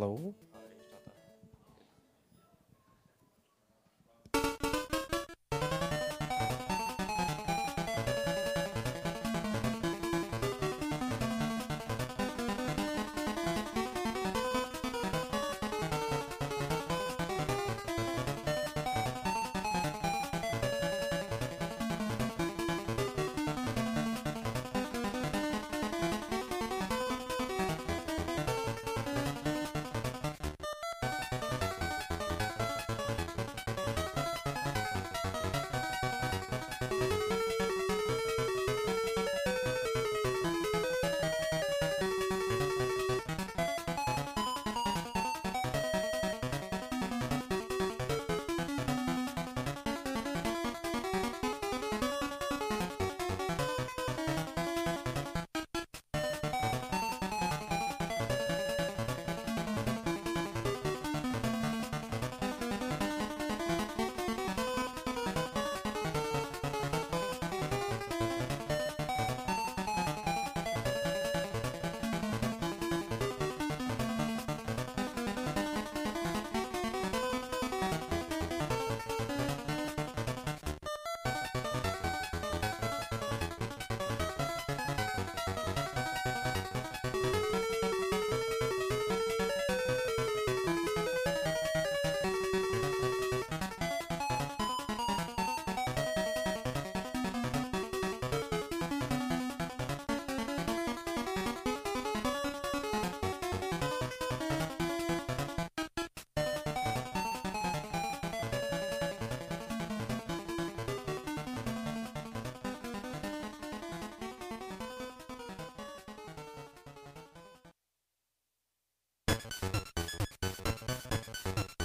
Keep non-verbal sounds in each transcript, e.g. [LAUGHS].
Hello? フフフ。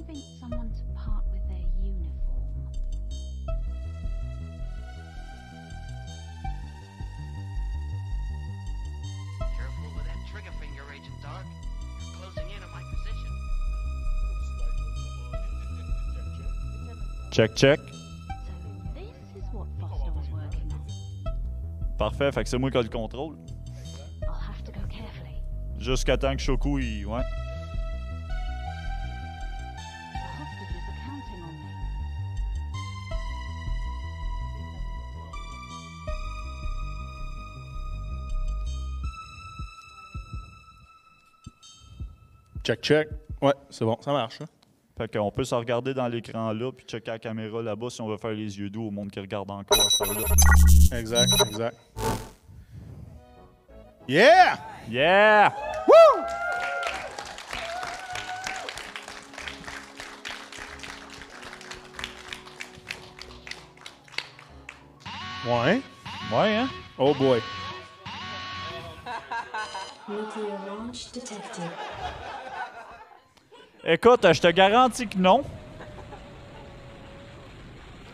Convince someone to part with their uniform? Careful with that trigger finger, Agent Dark. You're closing in on my position. Check, check. So this is what Foster was working on. Parfait, fait que c'est moi qui ai le contrôle. I'll have to go carefully. Jusqu'à temps que Shoku, il. Ouais. Check, check. Ouais, c'est bon, ça marche. hein. Fait qu'on peut se regarder dans l'écran là, puis checker la caméra là-bas si on veut faire les yeux doux au monde qui regarde encore à cette heure-là. Exact, exact. Yeah! Yeah! Ouais. Ouais, hein? Oh boy. Nuclear launch detected. Écoute, je te garantis que non.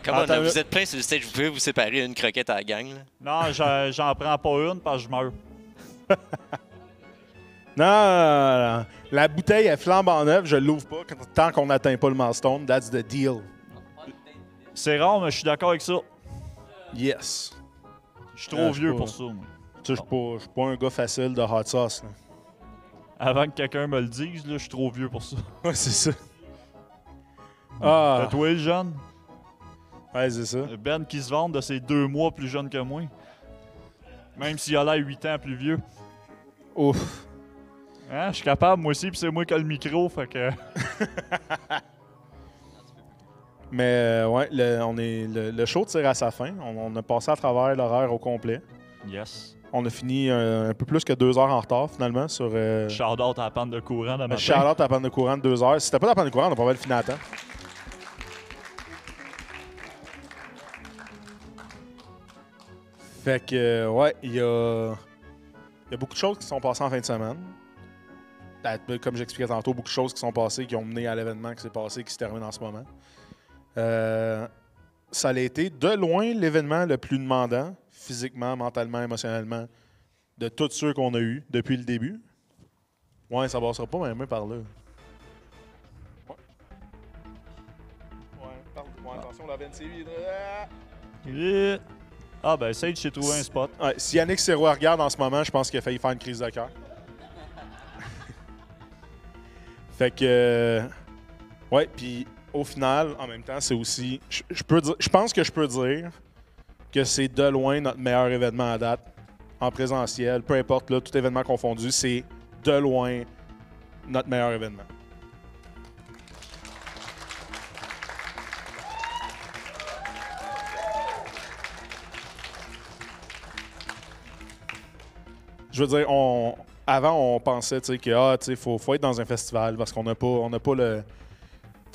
Comment Attends, vous êtes plein sur le stage, vous pouvez vous séparer une croquette à la gang. Là. Non, j'en prends pas une parce que je meurs. [LAUGHS] Non, la bouteille est flambe en neuve, je l'ouvre pas quand- tant qu'on n'atteint pas le milestone. That's the deal. C'est rare, mais je suis d'accord avec ça. Yes. Je suis trop Ah, vieux pas- pour ça, moi. Tu sais, je suis pas, je suis pas un gars facile de hot sauce. là. Avant que quelqu'un me le dise, là, je suis trop vieux pour ça. [LAUGHS] Ouais, c'est ça. Ah, le jeune? ouais, c'est ça. Ben qui se vante de ses deux mois plus jeune que moi. Même s'il a l'air 8 ans plus vieux. Ouf. Hein, je suis capable, moi aussi, puis c'est moi qui ai le micro, fait que... [LAUGHS] Mais euh, ouais, le, on est, le, le show tire à sa fin. On, on a passé à travers l'horaire au complet. Yes. On a fini euh, un peu plus que deux heures en retard finalement sur. Euh, Shout out à la panne de courant de matin. Charlotte à la panne de courant de deux heures. Si c'était pas la panne de courant, on a pas mal fini à temps. Fait que, euh, ouais, il y a, il y a beaucoup de choses qui sont passées en fin de semaine. Ben, Comme j'expliquais tantôt, beaucoup de choses qui sont passées, qui ont mené à l'événement qui s'est passé, qui se termine en ce moment. Euh, ça a été de loin l'événement le plus demandant, physiquement, mentalement, émotionnellement, de tous ceux qu'on a eus depuis le début? Ouais, ça passera pas même par là. Ouais. Ouais, ouais, attention, la VNC. Yeah. Ah ben, Sage s'est trouvé un spot. Ouais, si Yannick Serrois regarde en ce moment, je pense qu'il a failli faire une crise de cœur. [LAUGHS] fait que. Ouais, puis au final, en même temps, c'est aussi. Je, je peux dire- je pense que je peux dire que c'est de loin notre meilleur événement à date en présentiel, peu importe, là, tout événement confondu, c'est de loin notre meilleur événement. Je veux dire, on, avant, on pensait que ah, faut, faut être dans un festival parce qu'on n'a pas, pas le.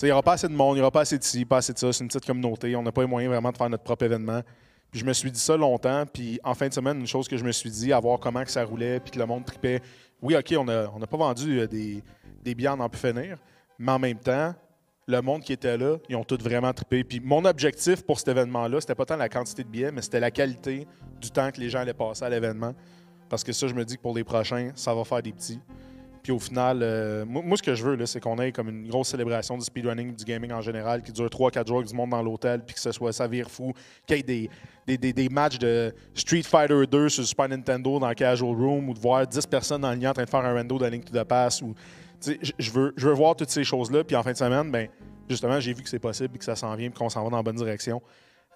Il n'y aura pas assez de monde, il n'y aura pas assez de ci, pas assez de ça. C'est une petite communauté. On n'a pas les moyens vraiment de faire notre propre événement. Puis je me suis dit ça longtemps. Puis en fin de semaine, une chose que je me suis dit, à voir comment que ça roulait, puis que le monde tripait. Oui, OK, on n'a on pas vendu euh, des, des billets à n'en plus finir. Mais en même temps, le monde qui était là, ils ont tous vraiment trippé. Puis mon objectif pour cet événement-là, c'était pas tant la quantité de billets, mais c'était la qualité du temps que les gens allaient passer à l'événement. Parce que ça, je me dis que pour les prochains, ça va faire des petits. Puis au final, euh, moi, ce que je veux, c'est qu'on ait comme une grosse célébration du speedrunning, du gaming en général, qui dure 3-4 jours, avec du monde dans l'hôtel, puis que ce soit ça vire fou, qu'il y ait des, des, des- des matchs de Street Fighter 2 sur Super Nintendo dans Casual Room, ou de voir 10 personnes en ligne en train de faire un rando de Link to the Pass. Je- veux, je veux voir toutes ces choses-là, puis en fin de semaine, ben, justement, j'ai vu que c'est possible, puis que ça s'en vient, puis qu'on s'en va dans la bonne direction.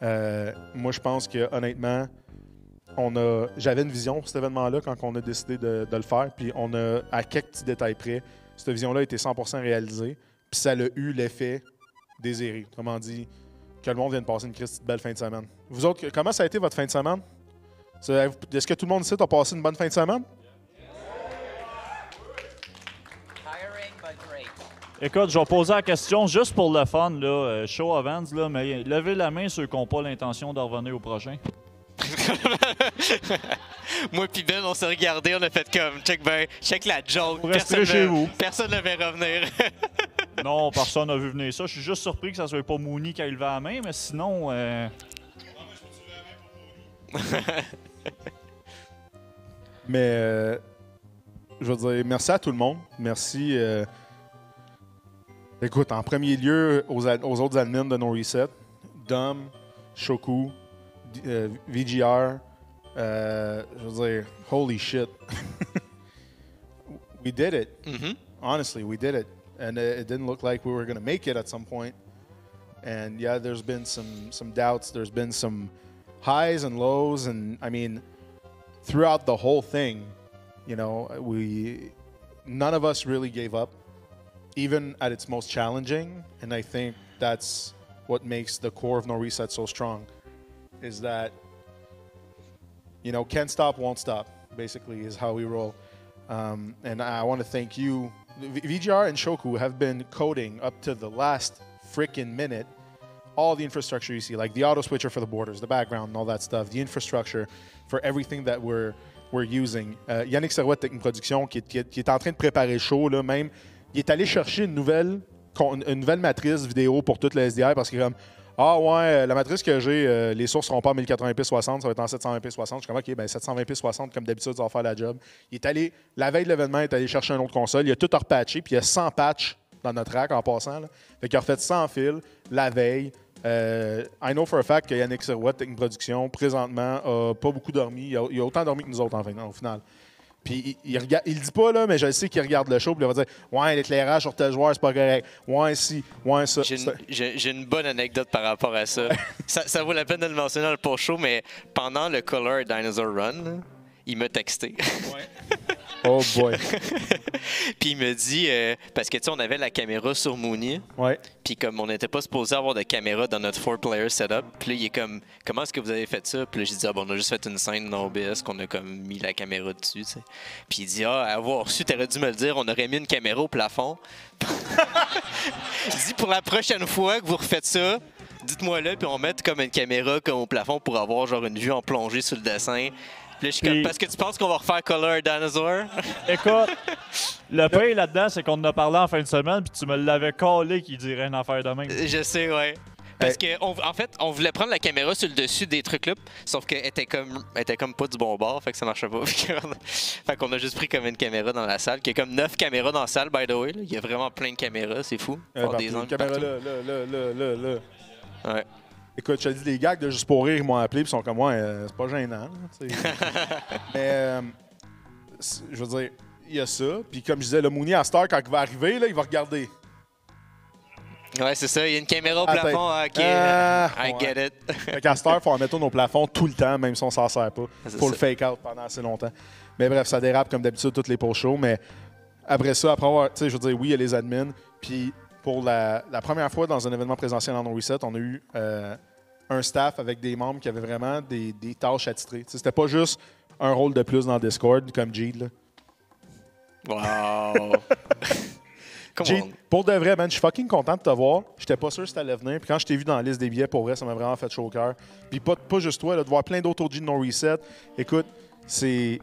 Euh, moi, je pense que honnêtement, on a, j'avais une vision pour cet événement-là quand on a décidé de, de le faire. Puis on a, à quelques petits détails près, cette vision-là a été 100% réalisée. Puis ça a eu l'effet désiré. Autrement dit, que le monde vienne passer une belle fin de semaine. Vous autres, comment ça a été votre fin de semaine? Est-ce que tout le monde ici a passé une bonne fin de semaine? Écoute, je vais poser la question juste pour le fun, là, euh, show of hands, là, mais levez la main ceux qui n'ont pas l'intention de revenir au prochain. [LAUGHS] Moi puis Ben, on s'est regardé, on a fait comme check ben, check la joke. Vous Personne chez vous. Personne ne veut revenir. [LAUGHS] Non, personne n'a vu venir ça. Je suis juste surpris que ça soit pas Mooney qui a levé la main, mais sinon. euh, [LAUGHS] Mais euh, je veux dire, merci à tout le monde. Merci. euh, écoute, en premier lieu, aux, autres admins de No Reset Dom, Shoku, euh, VGR. euh, je veux dire, holy shit. [LAUGHS] we did it. Mhm. honestly, we did it, and it, it didn't look like we were going to make it at some point. And yeah, there's been some some doubts. There's been some highs and lows, and I mean, throughout the whole thing, you know, we none of us really gave up, even at its most challenging. And I think that's what makes the core of No Reset so strong, is that you know, can't stop, won't stop. Basically, is how we roll. Um, and I want to thank you. VGR and Shoku have been coding up to the last freaking minute all the infrastructure you see, like the auto switcher for the borders, the background, and all that stuff, the infrastructure for everything that we're we're using. Euh, Yannick Serrois de Technique Production, qui qui qui est en train de préparer le show, là, même, il est allé chercher une nouvelle, une nouvelle matrice vidéo pour toute le SDI parce que comme Ah ouais, euh, la matrice que j'ai, euh, les sources seront pas en 1080p 60, ça va être en 720p 60. Je suis comme OK, ben 720p 60, comme d'habitude, ça va faire la job. Il est allé, la veille de l'événement, il est allé chercher une autre console. Il a tout repatché, puis il y a 100 patchs dans notre rack en passant. Là. Fait a refait 100 fils la veille. Euh, I know for a fact que Yannick de Technique Production, présentement, a pas beaucoup dormi. Il a, il a autant dormi que nous autres, en fin, au final. Puis il, il, regarde, il le dit pas, là, mais je sais qu'il regarde le show, puis il va dire Ouais, l'éclairage sur tel joueur, c'est pas correct. Ouais, si. Ouais, ça. J'ai une, bonne anecdote par rapport à ça. [LAUGHS] ça. ça vaut la peine de le mentionner dans le post-show, mais pendant le Color Dinosaur Run, là, il m'a texté. [LAUGHS] Oh boy. [LAUGHS] Puis il me dit, euh, parce que tu sais, on avait la caméra sur Mooney, Ouais. puis comme on n'était pas supposé avoir de caméra dans notre four-player setup, puis là, il est comme, comment est-ce que vous avez fait ça? Puis là, j'ai dit, ah, bon, on a juste fait une scène dans OBS qu'on a comme mis la caméra dessus, tu sais. Puis il dit, ah, avoir su, t'aurais dû me le dire, on aurait mis une caméra au plafond. [LAUGHS] il dit, pour la prochaine fois que vous refaites ça, dites-moi là, puis on met comme une caméra comme au plafond pour avoir genre une vue en plongée sur le dessin. Puis là, je suis comme, parce que tu penses qu'on va refaire Color Dinosaur? [LAUGHS] Écoute, le pain là-dedans, c'est qu'on en a parlé en fin de semaine, puis tu me l'avais collé qu'il dirait une affaire de même. Je sais, ouais. Parce que, on- en fait, on voulait prendre la caméra sur le dessus des trucs là, sauf qu'elle était comme, elle était comme pas du bon bord, fait que ça marchait pas. [LAUGHS] fait qu'on a juste pris comme une caméra dans la salle, qui est comme neuf caméras dans la salle, by the way. là. Il y a vraiment plein de caméras, c'est fou. Euh, partout. des angles caméra partout. là, là, là, là, là, là. Ouais. Écoute, je te dis, les gags de Juste pour rire, ils m'ont appelé, puis ils sont comme, ouais, euh, c'est pas gênant. [LAUGHS] Mais, euh, je veux dire, il y a ça. Puis, comme je disais, le Mooney à Star, quand il va arriver, là, il va regarder. Ouais, c'est ça. Il y a une caméra au Ah, plafond. peut-être. Ok, Ah, I ouais. get it. [LAUGHS] Fait qu'à Star, il faut en mettre au plafond tout le temps, même si on s'en sert pas. Faut le fake out pendant assez longtemps. Mais bref, ça dérape comme d'habitude toutes les post shows. Mais après ça, après avoir, tu sais, je veux dire, oui, il y a les admins. Puis pour la, la première fois dans un événement présentiel en No Reset, on a eu euh, un staff avec des membres qui avaient vraiment des, des tâches attitrées. C'était pas juste un rôle de plus dans Discord comme là. Wow. [LAUGHS] On. pour de vrai, man, je suis fucking content de te voir. J'étais pas sûr si t'allais venir. Puis quand je t'ai vu dans la liste des billets, pour vrai, ça m'a vraiment fait chaud au cœur. Puis pas, pas juste toi, là, de voir plein d'autres OG de No Reset. Écoute, c'est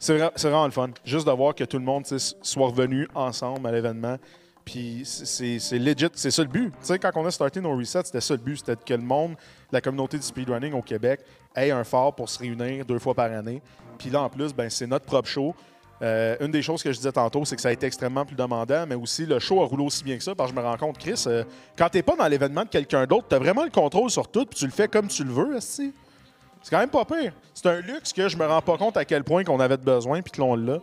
c'est vra- c'est vraiment le fun. Juste de voir que tout le monde soit revenu ensemble à l'événement. Puis c'est- legit, c'est ça le but. Tu sais, quand on a starté No Reset, c'était ça le but. C'était que le monde, la communauté du speedrunning au Québec, ait un phare pour se réunir deux fois par année. Puis là, en plus, ben, c'est notre propre show. Euh, une des choses que je disais tantôt, c'est que ça a été extrêmement plus demandant, mais aussi le show a roulé aussi bien que ça, parce que je me rends compte, Chris, euh, quand t'es pas dans l'événement de quelqu'un d'autre, t'as vraiment le contrôle sur tout, puis tu le fais comme tu le veux. C'est quand même pas pire. C'est un luxe que je me rends pas compte à quel point qu'on avait besoin, puis que l'on l'a.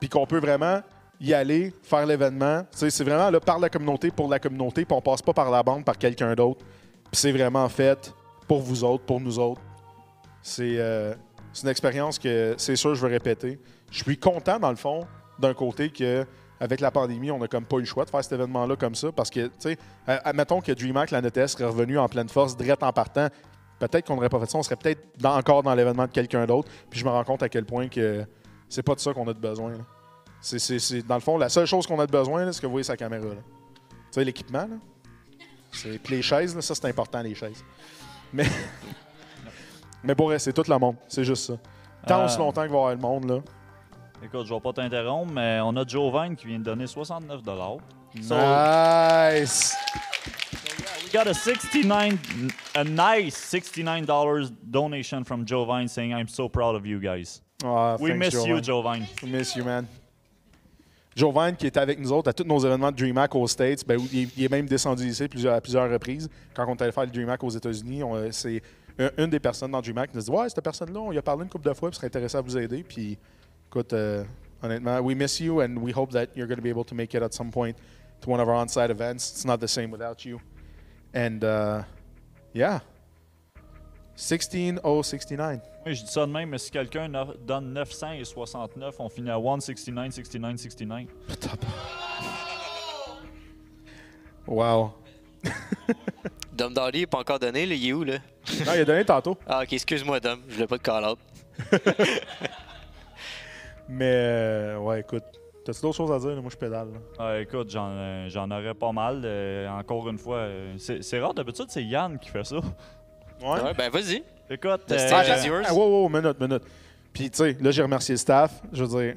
Puis qu'on peut vraiment y aller, faire l'événement. C'est vraiment là, par la communauté, pour la communauté, puis on passe pas par la bande, par quelqu'un d'autre. Puis c'est vraiment fait pour vous autres, pour nous autres. C'est euh, une expérience que c'est sûr je veux répéter. Je suis content dans le fond d'un côté que avec la pandémie, on n'a comme pas eu le choix de faire cet événement-là comme ça parce que tu sais, euh, admettons que DreamHack la NETS serait revenu en pleine force, direct en partant. Peut-être qu'on n'aurait pas fait ça, on serait peut-être encore dans l'événement de quelqu'un d'autre. Puis je me rends compte à quel point que c'est pas de ça qu'on a de besoin. C'est, c'est- c'est- dans le fond, la seule chose qu'on a de besoin, là, c'est que vous voyez sa caméra. là. Tu sais, l'équipement, là. C'est, puis les chaises, là, ça c'est important, les chaises. Mais, [LAUGHS] mais pour c'est tout le monde. C'est juste ça. Tant Euh, aussi longtemps qu'il va y avoir le monde, là. Écoute, je vais pas t'interrompre, mais on a Joe Vine qui vient de donner 69 So- Nice! We got a 69, a nice $69 donation from Joe Vine saying, I'm so proud of you guys. Ah, We thanks, miss you, Vine. Joe Vine. We miss you, man. Joe Vine, qui était avec nous autres à tous nos événements de DreamHack aux States, ben, il, est même descendu ici plusieurs, à plusieurs reprises. Quand on est allé faire le DreamHack aux États-Unis, on- c'est un- une des personnes dans DreamHack qui nous dit Ouais, cette personne-là, on lui a parlé une couple de fois, puis serait intéressé à vous aider. Puis, écoute, euh, honnêtement, we miss you, and we hope that you're going to be able to make it at some point to one of our on-site events. It's not the same without you. And, uh, yeah. 16069. Oui, je dis ça de même, mais si quelqu'un no- donne 969, on finit à 169, 69, 69. Wow. [LAUGHS] Dom Dolly n'est pas encore donné, là, il est où, là? Non, il a donné tantôt. Ah, ok, excuse-moi, Dom, je voulais pas de call-out. [LAUGHS] Mais, euh, ouais, écoute. T'as-tu d'autres choses à dire? Moi, je pédale. Ah, écoute, j'en euh, j'en aurais pas mal. euh, encore une fois, euh, c'est c'est rare, d'habitude, c'est Yann qui fait ça. Ouais. Ouais, ben vas-y. Écoute, Le euh, stage Ah, ah, wow, wow, minute, minute. Puis, tu sais, là, j'ai remercié le staff. Je veux dire,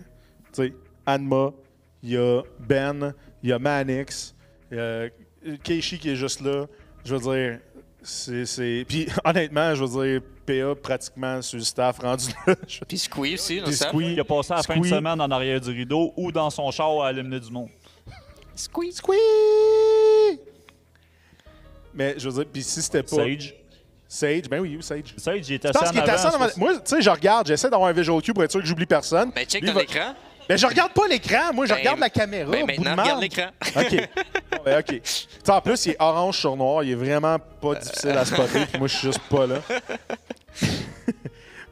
tu sais, Anma, il y a Ben, il y a Manix, il y a Keishi qui est juste là. Je veux dire, c'est. c'est- Puis, [LAUGHS] honnêtement, je veux dire, PA pratiquement sur le staff rendu là. Je- [LAUGHS] Puis Squee aussi, Puis? Squee. il a passé la fin de semaine en arrière du rideau ou dans son char à éliminer du monde. Squee. Squee! Mais je veux dire, puis si c'était pas. Sage. Sage, ben oui, Sage. Sage, il était assis en avant. Moi, tu sais, je regarde, j'essaie d'avoir un visual cue pour être sûr que j'oublie personne. Ben check Lui dans va- l'écran. Ben, je regarde pas l'écran, moi, je Ben, regarde la caméra. Ben bout de maintenant, regarde l'écran. [LAUGHS] OK. Bon, ben, OK. Tu sais, en plus, il est orange sur noir. Il est vraiment pas difficile à spotter. puis moi, je suis juste pas là. [LAUGHS]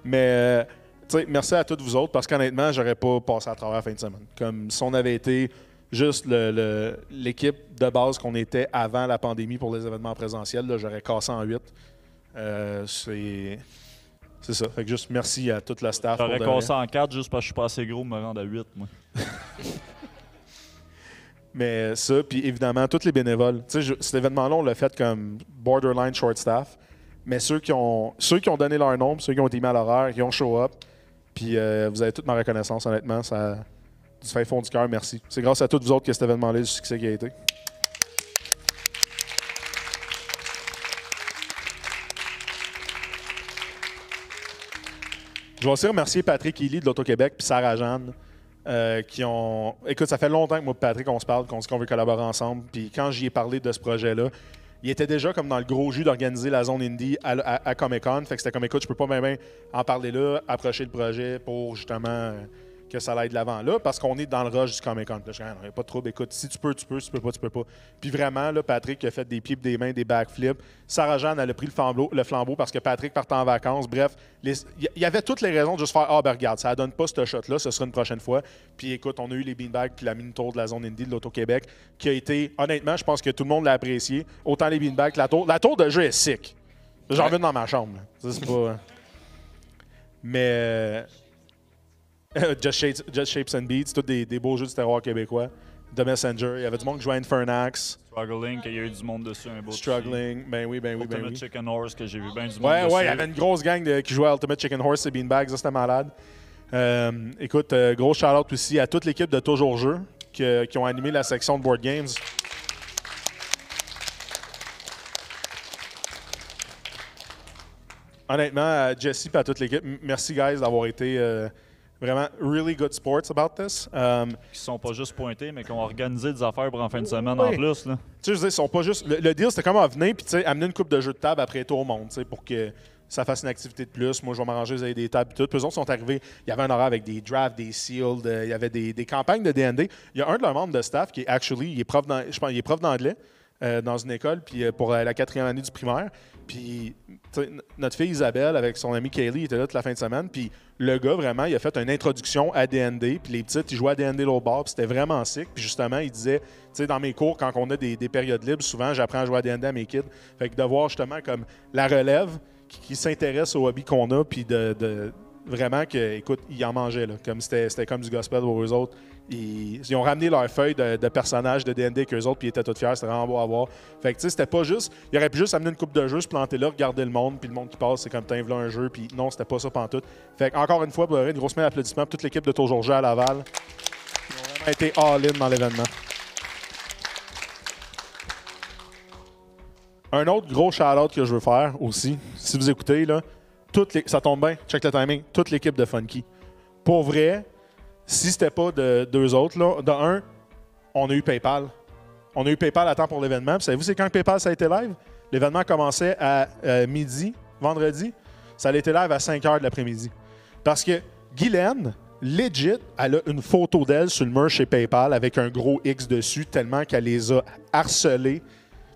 Mais, euh, tu sais, merci à toutes vous autres parce qu'honnêtement, j'aurais pas passé à travers la fin de semaine. Comme si on avait été juste le- le- l'équipe de base qu'on était avant la pandémie pour les événements présentiels, là, j'aurais cassé en 8. C'est. C'est ça. Fait que juste merci à toute la staff. J'aurais cassé en 4 juste parce que je suis pas assez gros pour me rendre à 8, moi. [LAUGHS] Mais ça, puis évidemment, tous les bénévoles. Tu sais, cet événement-là, on l'a fait comme borderline short staff. Mais ceux qui ont, ceux qui ont donné leur nombre, ceux qui ont été mis à l'horaire, qui ont show up, puis euh, vous avez toute ma reconnaissance, honnêtement. Ça, du fin fond du cœur, merci. C'est grâce à tous vous autres que cet événement-là le succès qui a été. Je vais aussi remercier Patrick Ely de l'Auto-Québec puis Sarah Jeanne. euh, qui ont. Écoute, ça fait longtemps que moi et Patrick, on se parle, qu'on dit qu'on veut collaborer ensemble. Puis quand j'y ai parlé de ce projet-là, il était déjà comme dans le gros jus d'organiser la zone indie à, à- à Comic-Con. Fait que c'était comme, écoute, je peux pas même en parler là, approcher le projet pour justement euh, que ça aille de l'avant là, parce qu'on est dans le rush du Comic-Con. Puis là, je dis, Ah, non, y a pas de trouble. Écoute, si tu peux, tu peux. Si tu peux pas, tu peux pas. Puis vraiment, là, Patrick a fait des pieds des mains, des backflips. Sarah Jeanne, elle a pris le flambeau, le flambeau parce que Patrick partait en vacances. Bref, il y, avait toutes les raisons de juste faire Ah, ben regarde, ça donne pas ce shot-là, ce sera une prochaine fois. Puis écoute, on a eu les beanbags puis la mini-tour de la zone indie de l'Auto-Québec qui a été, honnêtement, je pense que tout le monde l'a apprécié. Autant les beanbags que la tour. La tour de jeu est sick. J'en Ouais. veux dans ma chambre. là. Ça, c'est pas. [LAUGHS] Mais. [LAUGHS] Just, Shapes, Just Shapes and Beats, tous des, des beaux jeux du terroir québécois. The Messenger, il y avait du monde qui jouait à Infernax, Struggling, qu'il y a eu du monde dessus un beau Struggling, ben oui, ben oui, ben Ultimate oui. Chicken Horse, que j'ai vu bien du monde Ouais, dessus. ouais, il y avait une grosse gang de- qui jouait à Ultimate Chicken Horse et Beanbags, ça c'était malade. Euh, écoute, euh, gros shout-out aussi à toute l'équipe de Toujours Jeux qui, qui ont animé la section de Board Games. Honnêtement, à Jesse et à toute l'équipe, merci guys d'avoir été euh, vraiment really good sports about this. Um, Qui sont pas juste pointés, mais qui ont organisé des affaires pour en fin de semaine Oui. en plus. Là. Tu sais, je veux dire, ils sont pas juste. Le, le deal, c'était comment venir puis tu sais, amener une coupe de jeux de table après tout au monde, tu sais, pour que ça fasse une activité de plus. Moi, je vais m'arranger, vous avez des tables et tout. Puis eux autres sont arrivés. Il y avait un horaire avec des drafts, des sealed, euh, il y avait des, des campagnes de DND. Il y a un de leurs membres de staff qui est actually, il est prof d'an- je pense, il est prof d'anglais euh, dans une école puis euh, pour la quatrième année du primaire. Puis notre fille Isabelle avec son amie Kaylee était là toute la fin de semaine. Puis le gars, vraiment, il a fait une introduction à DND. Puis les petites, ils jouaient à DND l'autre bord. Puis c'était vraiment sick. Puis justement, il disait, tu sais, dans mes cours, quand on a des, des périodes libres, souvent, j'apprends à jouer à DND à mes kids. Fait que de voir justement comme la relève qui, s'intéresse au hobby qu'on a. Puis de- vraiment que, écoute, ils en mangeaient, là, comme c'était comme du gospel pour eux autres. Ils, ont ramené leurs feuilles de, personnages de D&D qu'eux autres, puis ils étaient tous fiers, c'était vraiment beau à voir. Fait que, tu sais, c'était pas juste, ils auraient pu juste amener une coupe de jeu, se planter là, regarder le monde, puis le monde qui passe, c'est comme, t'as un jeu, puis non, c'était pas ça pantoute. Fait que, encore une fois, pour une grosse main d'applaudissements pour toute l'équipe de Toujours J à Laval. Ils ont vraiment été all-in dans l'événement. Un autre gros shout-out que je veux faire aussi, si vous écoutez, là, toute les- ça tombe bien, check le timing, toute l'équipe de Funky. Pour vrai, si c'était pas de deux autres, là, de un, on a eu PayPal. On a eu PayPal à temps pour l'événement. Savez-vous, c'est quand PayPal ça a été live? L'événement commençait à euh, midi, vendredi. Ça a été live à 5 h de l'après-midi. Parce que Guylaine, legit, elle a une photo d'elle sur le mur chez PayPal avec un gros X dessus, tellement qu'elle les a harcelés.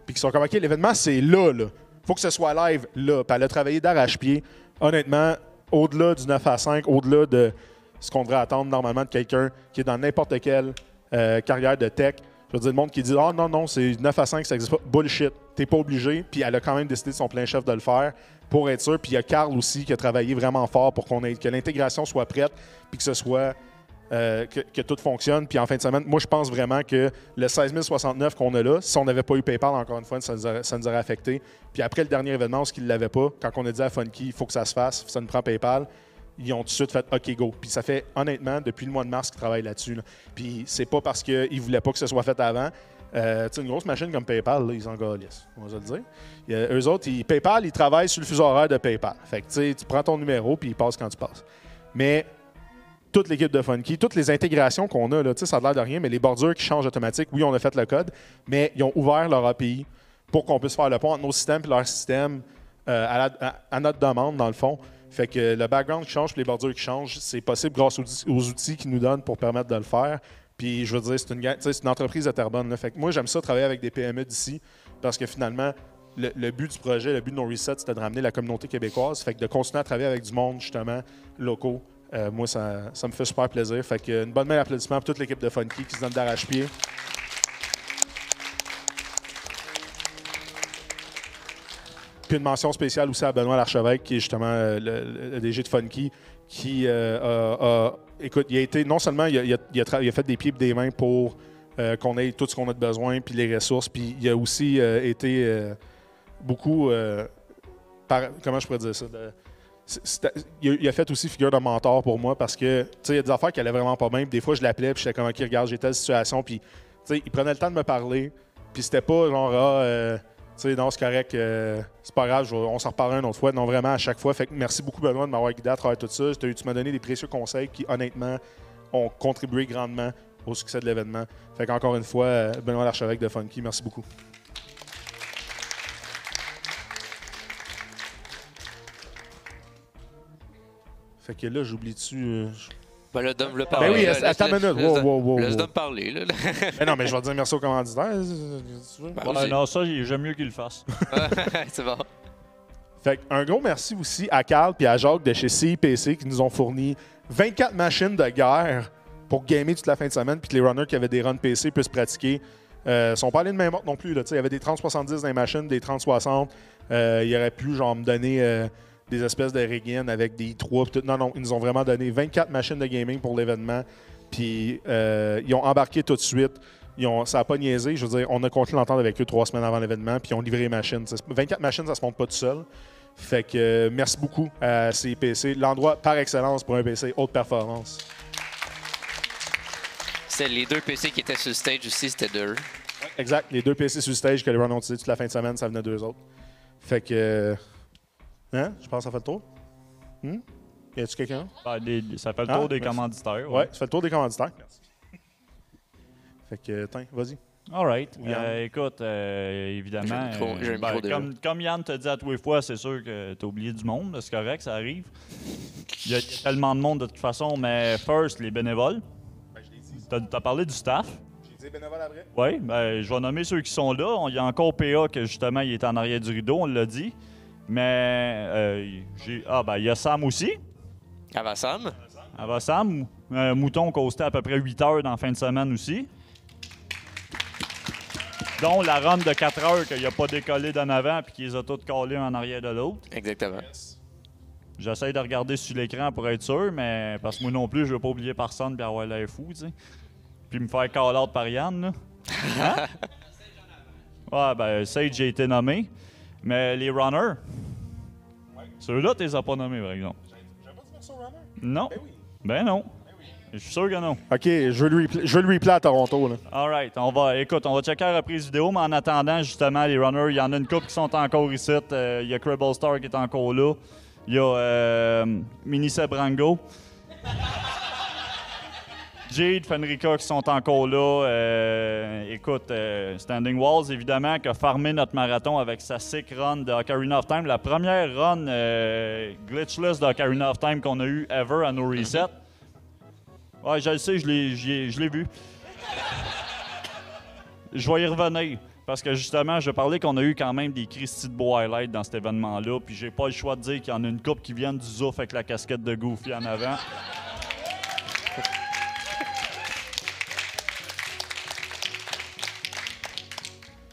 Puis qu'ils sont comme, OK, l'événement, c'est là, là. faut que ce soit live là. Puis elle a travaillé d'arrache-pied. Honnêtement, au-delà du 9 à 5, au-delà de ce qu'on devrait attendre normalement de quelqu'un qui est dans n'importe quelle euh, carrière de tech, je veux dire, le monde qui dit Ah non, non, c'est 9 à 5, ça n'existe pas. Bullshit. T'es pas obligé. Puis elle a quand même décidé de son plein chef de le faire pour être sûr. Puis il y a Carl aussi qui a travaillé vraiment fort pour qu'on ait, que l'intégration soit prête puis que ce soit. Euh, que, tout fonctionne. Puis en fin de semaine, moi, je pense vraiment que le 16 069 qu'on a là, si on n'avait pas eu PayPal, encore une fois, ça nous aurait, affecté. Puis après le dernier événement, ce qu'ils ne l'avaient pas, quand on a dit à Funky, il faut que ça se fasse, ça nous prend PayPal, ils ont tout de suite fait OK, go. Puis ça fait honnêtement depuis le mois de mars qu'ils travaillent là-dessus. là. Puis c'est pas parce qu'ils ne voulaient pas que ce soit fait avant. Euh, une grosse machine comme PayPal, là, ils en galissent, on va le dire. A- eux autres, PayPal, ils travaillent sur le fuseau horaire de PayPal. Fait que tu prends ton numéro puis ils passent quand tu passes. Mais toute l'équipe de Funky, toutes les intégrations qu'on a, là, ça a l'air de rien, mais les bordures qui changent automatique, oui, on a fait le code, mais ils ont ouvert leur API pour qu'on puisse faire le pont entre nos systèmes et leur système euh, à, notre demande, dans le fond. Fait que le background qui change puis les bordures qui changent, c'est possible grâce aux, outils qu'ils nous donnent pour permettre de le faire. Puis je veux dire, c'est une, une entreprise de Terrebonne. Fait que moi, j'aime ça travailler avec des PME d'ici parce que finalement, le, le but du projet, le but de nos resets, c'était de ramener la communauté québécoise. Fait que de continuer à travailler avec du monde, justement, locaux, euh, moi, ça, ça me fait super plaisir. Fait que une bonne main d'applaudissement pour toute l'équipe de Funky qui se donne d'arrache-pied. Puis une mention spéciale aussi à Benoît Larchevêque, qui est justement euh, le, DG de Funky, qui euh, a, écoute, il a été, non seulement il a, fait des pieds et des mains pour qu'on ait tout ce qu'on a de besoin, puis les ressources, puis il a aussi été beaucoup, comment je pourrais dire ça, il, a, fait aussi figure de mentor pour moi parce que, tu sais, il y a des affaires qui allaient vraiment pas bien, des fois je l'appelais, puis j'étais comme, OK, regarde, j'ai telle situation, puis, tu sais, il prenait le temps de me parler, puis c'était pas genre, ah, euh, tu sais, non, c'est correct, euh, c'est pas grave, on s'en reparlera une autre fois. Non, vraiment, à chaque fois. Fait que merci beaucoup, Benoît, de m'avoir guidé à travers tout ça. Tu m'as donné des précieux conseils qui, honnêtement, ont contribué grandement au succès de l'événement. Fait qu'encore une fois, euh, Benoît Larchevêque de Funky, merci beaucoup. Fait que là, j'oublie-tu. euh, Ben là, Dom le Ben parler. oui, là, attends une minute. Wow, wow, wow, Laisse. Dom parler. Là. Mais [LAUGHS] non, mais je vais dire merci aux commanditaires. si tu veux? Ben, Ouais, non, ça, j'aime mieux qu'il le fasse. [LAUGHS] c'est bon. Fait que un gros merci aussi à Carl et à Jacques de chez CIPC qui nous ont fourni 24 machines de guerre pour gamer toute la fin de semaine puis que les runners qui avaient des runs PC puissent pratiquer. Euh, sont pas allés de main morte non plus. Là, Tu sais, il y avait des 3070 dans les machines, des 3060. Euh, il aurait pu genre me donner euh, des espèces de rigging avec des 3 pis tout. Non, non, ils nous ont vraiment donné 24 machines de gaming pour l'événement. Puis euh, ils ont embarqué tout de suite. Ils ont, ça n'a pas niaisé. Je veux dire, on a continué d'entendre avec eux trois semaines avant l'événement, puis ils ont livré les machines. Tu sais, 24 machines, ça se monte pas tout seul. Fait que euh, merci beaucoup à CIPC. L'endroit par excellence pour un PC haute performance. C'était les deux PC qui étaient sur le stage aussi, c'était deux. Exact. Les deux PC sur le stage que les runs ont utilisés toute la fin de semaine, ça venait d'eux autres. Fait que. euh, Hein? Je pense que ça fait le tour. Hmm? Y a-tu quelqu'un? Ben, des- ça fait le Ah, tour des merci. commanditaires. Ouais, ça fait le tour des commanditaires. Merci. Fait que, tiens, vas-y. All right. Ou Yann. Euh, écoute, euh, évidemment, micro- euh, j'ai ben, micro déjà. comme, comme Yann te dit à tous les fois, c'est sûr que tu as oublié du monde. C'est correct, ça arrive. Il y, a, il y a tellement de monde de toute façon, mais first, les bénévoles. Tu as, parlé du staff. J'ai dit bénévole après. Oui, ben, je vais nommer ceux qui sont là. On- Il y a encore PA que justement, il est en arrière du rideau, on l'a dit. Mais euh, j'ai. Ah, ben, il y a Sam aussi. Avant Sam, Ah, ben, Sam, un mouton costé à peu près 8 heures dans la fin de semaine aussi. Dont la run de 4 heures qu'il n'a pas décollé d'en avant puis qu'il les a toutes collées en arrière de l'autre. exactement. J'essaie de regarder sur l'écran pour être sûr, mais parce que moi non plus, je veux pas oublier personne puis avoir l'air fou, tu sais. Puis me faire call out par Yann, là. [LAUGHS] Hein? Ouais, ben, Sage a été nommé. Mais les runners, ceux-là, tu les as pas nommés, par exemple. J'ai pas dit version runner? Non. Ben oui. Ben non. Ben oui. Je suis sûr que non. OK, je veux le replay, je veux le replay à Toronto. Là. All right. On va, écoute, on va checker la reprise vidéo, mais en attendant, justement, les runners, il y en a une couple qui sont encore ici. Euh, Il y a Cribble Star qui est encore là. Il y a euh, Mini Sebrango. Jade, Fenrica qui sont encore là. Euh, écoute, euh, Standing Walls, évidemment, qui a farmé notre marathon avec sa sick run de Ocarina of Time. La première run euh, glitchless de Ocarina of Time qu'on a eu ever à nos resets. Ouais, je le sais, je l'ai- vu. Je vais y revenir. Parce que justement, je parlais qu'on a eu quand même des Christy de beaux highlights dans cet événement-là. Puis j'ai pas le choix de dire qu'il y en a une coupe qui viennent du Zouf avec la casquette de Goofy en avant.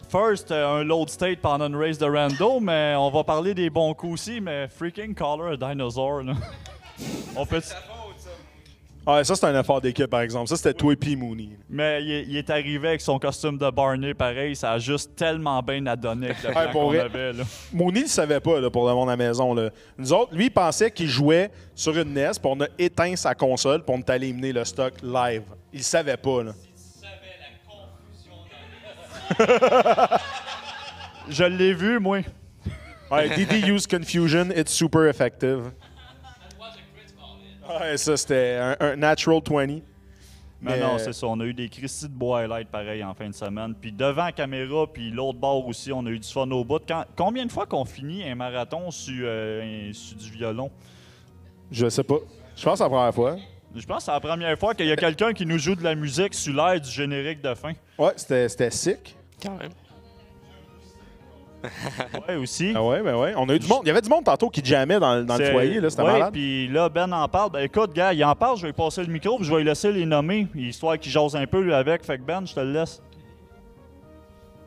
First, euh, un load state pendant une race de rando, mais on va parler des bons coups aussi, mais freaking color a dinosaur, là. [LAUGHS] on fait... Ouais, ça, c'est un effort d'équipe, par exemple. Ça, c'était toi et P. Mooney. Mais il est, il est arrivé avec son costume de Barney, pareil, ça a juste tellement bien adonné avec le plan pour qu'on vrai. avait, là. Mooney ne savait pas, là, pour le monde à la maison. Là. Nous autres, lui, il pensait qu'il jouait sur une NES, puis on a éteint sa console, puis on est allé éliminer le stock live. Il savait pas, là. Je l'ai vu, moi. Ouais, [LAUGHS] DD use confusion, it's super effective. Ouais, ça, c'était un, un natural 20. Mais, Mais- non, c'est ça. On a eu des Christy de beaux highlights pareil en fin de semaine. Puis devant la caméra, puis l'autre bord aussi, on a eu du fun au bout. Quand- combien de fois qu'on finit un marathon sur, euh, un- sur du violon? Je sais pas. Je pense que c'est la première fois. Je pense que c'est la première fois qu'il y a quelqu'un qui nous joue de la musique sur l'air du générique de fin. Ouais, c'était c'était sick. Quand même. [LAUGHS] Ouais, aussi. Ah ouais, ben ouais. On a eu du monde. Il y avait du monde tantôt qui jammait dans, dans le foyer, là. C'était ouais, malade. Puis là, Ben en parle. Ben écoute, gars, il en parle. Je vais lui passer le micro, puis je vais lui laisser les nommer, histoire qu'il jase un peu lui avec. Fait que Ben, je te le laisse.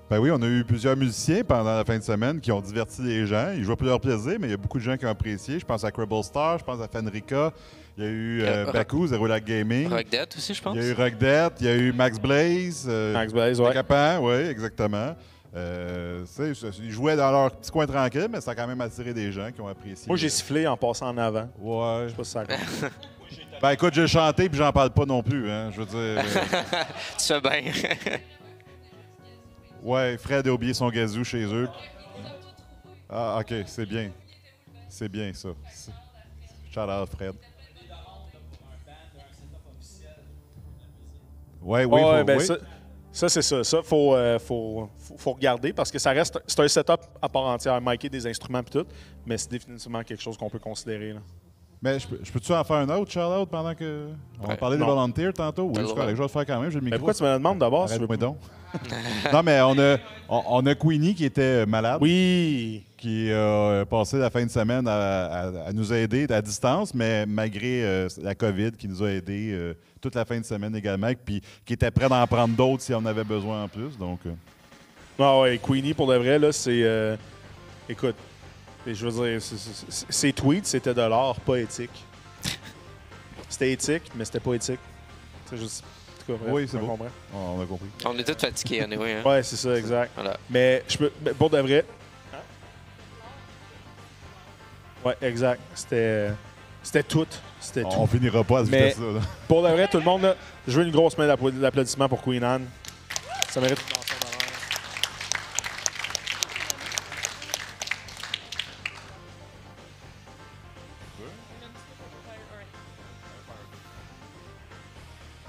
Ben oui, on a eu plusieurs musiciens pendant la fin de semaine qui ont diverti les gens. Ils jouaient pour leur plaisir, mais il y a beaucoup de gens qui ont apprécié. Je pense à Cribble Star, je pense à Fenrica. Il y a eu euh, Baku, Zero Lac Gaming. Rock Dead aussi, je pense. Il y a eu Rockdet, il y a eu Max Blaze. euh, Max Blaze, ouais. Capan, oui, exactement. Euh, tu sais, ils jouaient dans leur petit coin tranquille, mais ça a quand même attiré des gens qui ont apprécié. Moi, j'ai sifflé en passant en avant. Ouais. Je sais pas si ça compte. [LAUGHS] Ben écoute, j'ai chanté puis j'en parle pas non plus. Hein. Je veux dire. euh, [LAUGHS] Tu fais bien. [LAUGHS] ouais, Fred a oublié son gazou chez eux. Ah, ok, c'est bien. C'est bien ça. Shout out, Fred. Ouais, oui, Ouais, faut- ben oui. ça, ça, c'est ça. Ça, faut, euh, faut, faut, faut regarder parce que ça reste. C'est un setup à part entière, micer des instruments et tout, mais c'est définitivement quelque chose qu'on peut considérer. Là. Mais je, peux- je peux-tu en faire un autre shout-out pendant que. On va Ouais. parler des volunteers tantôt? Oui, droit. correct, je vais le faire quand même. J'ai le Mais micro. pourquoi tu me le demandes d'abord si veux donc. [LAUGHS] non, mais on a, on, a Queenie qui était malade. Oui. qui a euh, passé la fin de semaine à, à- à nous aider à distance, mais malgré euh, la COVID qui nous a aidés euh, toute la fin de semaine également, puis qui était prêt d'en prendre d'autres si on avait besoin en plus. Donc, euh, Ah ouais, Queenie, pour de vrai, là, c'est. euh, écoute, je veux dire, ses tweets, c'était de l'art pas éthique. [LAUGHS] C'était éthique, mais c'était pas éthique. C'est juste. en tout cas, bref, Oui, c'est on bon. comprend. on a compris. On est tous fatigués, anyway. Hein? Ouais, c'est ça, exact. Voilà. Mais je peux. mais Pour de vrai. Ouais, exact. C'était. C'était tout. C'était tout. On finira pas à se Mais- là. Pour de vrai, tout le monde, là, je veux une grosse main d'appla- d'applaudissements pour Queen Anne. Ça mérite une mention d'honneur.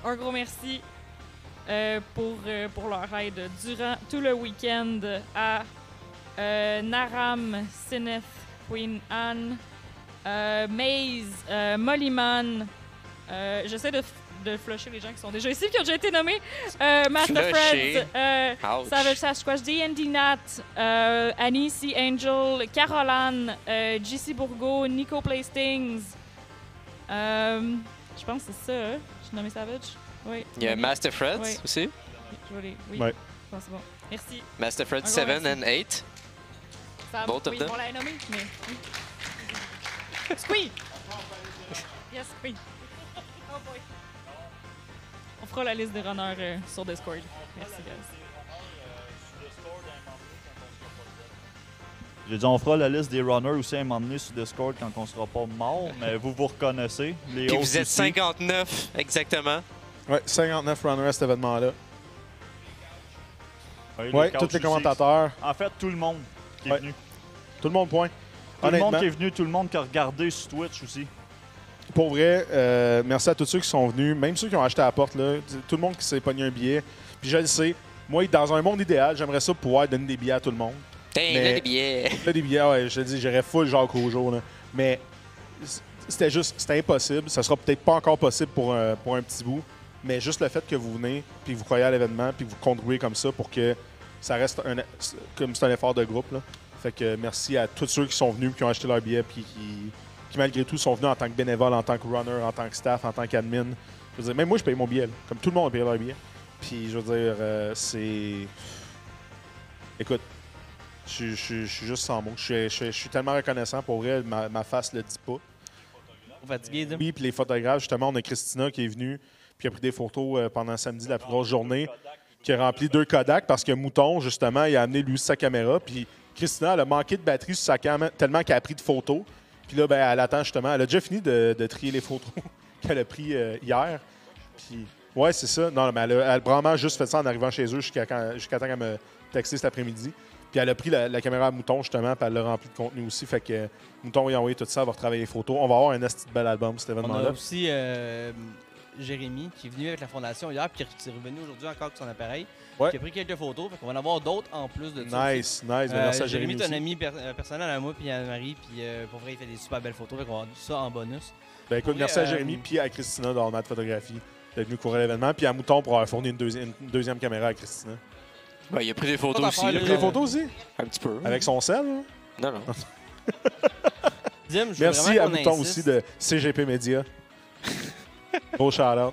Un gros merci euh, pour, euh, pour leur aide durant tout le week-end à euh, Naram, Sineth, Queen Anne, euh, Maze, euh, Mollyman. Euh, J'essaie de, flusher les gens qui sont déjà ici, qui ont déjà été nommés. Euh, Master Flusher. Fred. Savage Sasquatch, D&D Nat, euh, Annie C. Angel, Caroline, euh, JC Bourgo, Nico Playstings. Euh, je pense que c'est ça, hein? J'ai nommé Savage. Oui. Il y a Master Fred Oui. aussi? Les- Oui. Ouais. Je pense que c'est bon. Merci. Master Fred Un gros 7 merci. and 8. Ça, Both of oui, them? On l'a nommé, mais. Oui. Squee! Yes, Squee. Oh boy. On fera la liste des runners euh, sur Discord. Merci, guys. J'ai dit, on fera la liste des runners aussi à un moment donné sur Discord quand on sera pas mort, mais vous vous reconnaissez. Les Puis vous êtes aussi. 59, exactement. Ouais, 59 runners à cet événement-là. Ouais, tous les commentateurs. En fait, tout le monde qui est Ouais. venu. Tout le monde point. Tout le monde qui est venu, tout le monde qui a regardé sur Twitch aussi. Pour vrai, euh, merci à tous ceux qui sont venus, même ceux qui ont acheté à la porte, là, tout le monde qui s'est pogné un billet. Puis je le sais, moi, dans un monde idéal, j'aimerais ça pouvoir donner des billets à tout le monde. Là, les billets. [LAUGHS] Là, des billets, ouais, je te dis, j'aurais full Jacques Rougeau, là. Mais c'était juste, c'était impossible. Ça sera peut-être pas encore possible pour un, pour un petit bout. Mais juste le fait que vous venez, puis que vous croyez à l'événement, puis que vous contribuez comme ça pour que ça reste un, comme c'est un effort de groupe, là. Fait que merci à tous ceux qui sont venus, qui ont acheté leur billet, puis qui, qui malgré tout sont venus en tant que bénévole, en tant que runner, en tant que staff, en tant qu'admin. Je veux dire, même moi, je paye mon billet, là. comme tout le monde a payé leur billet. Puis je veux dire, euh, c'est. Écoute, je, je- je suis juste sans mots. Je, suis- je- je suis tellement reconnaissant pour vrai, ma, ma face le dit pas. Fatigué, là. Oui, puis les photographes, justement, on a Christina qui est venue, puis a pris des photos euh, pendant samedi, la plus grosse journée, qui a rempli deux Kodak parce que Mouton, justement, il a amené lui sa caméra, puis Christina, elle a manqué de batterie sur sa caméra tellement qu'elle a pris de photos. Puis là, ben, elle attend justement. Elle a déjà fini de, de trier les photos [LAUGHS] qu'elle a pris euh, hier. Puis, ouais, c'est ça. Non, mais elle a, elle a vraiment juste fait ça en arrivant chez eux jusqu'à jusqu'à temps qu'elle me texté cet après-midi. Puis elle a pris la, la caméra à Mouton, justement, puis elle l'a rempli de contenu aussi. Fait que euh, Mouton lui a envoyé tout ça, elle va retravailler les photos. On va avoir un de bel album, cet On événement-là. a aussi euh, Jérémy qui est venu avec la fondation hier, puis qui est revenu aujourd'hui encore avec son appareil. Ouais. Qui a pris quelques photos, fait qu'on va en avoir d'autres en plus de ça. Nice, nice. Euh, merci à Jérémy, Jérémy. un aussi. ami per- euh, personnel à moi puis à Marie, puis euh, pour vrai, il fait des super belles photos, fait qu'on va avoir ça en bonus. Ben, écoute, merci vrai, à euh, Jérémy puis à Christina d'Ormat Photographie d'être venu courir l'événement, puis à Mouton pour avoir fourni une, deuxi- une deuxième caméra à Christina. Ben, il a pris des photos aussi. Il a pris des photos aussi? Un petit peu. Avec son sel? là? Non, non. Dim, je Merci à Mouton insiste. aussi de CGP Media. Gros shout-out.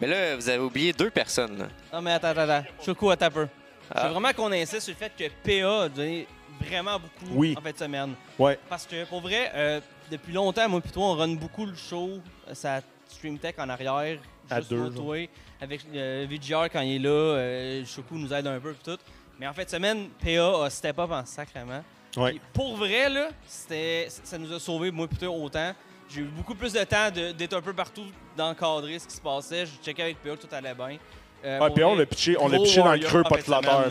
Mais là, vous avez oublié deux personnes. là. Non, mais attends, attends, attends. Choco, attends un peu. Je Ah. veux vraiment qu'on insiste sur le fait que PA a donné vraiment beaucoup Oui. en fin de semaine. Ouais. Parce que, pour vrai, euh, depuis longtemps, moi et toi, on run beaucoup le show. euh, Ça Stream Tech en arrière. À juste deux, toi. Avec euh, VGR quand il est là. euh, Choco nous aide un peu pis tout. Mais en fin de semaine, PA a step up en sacrement. Ouais. Pour vrai, là, c'était, ça nous a sauvé, moi plutôt autant. J'ai eu beaucoup plus de temps d'être un peu partout, d'encadrer ce qui se passait. Je checkais avec PA que tout allait bien. Euh, Ouais, puis on l'a pitché, on pitché dans le creux, en pas de de flatteur.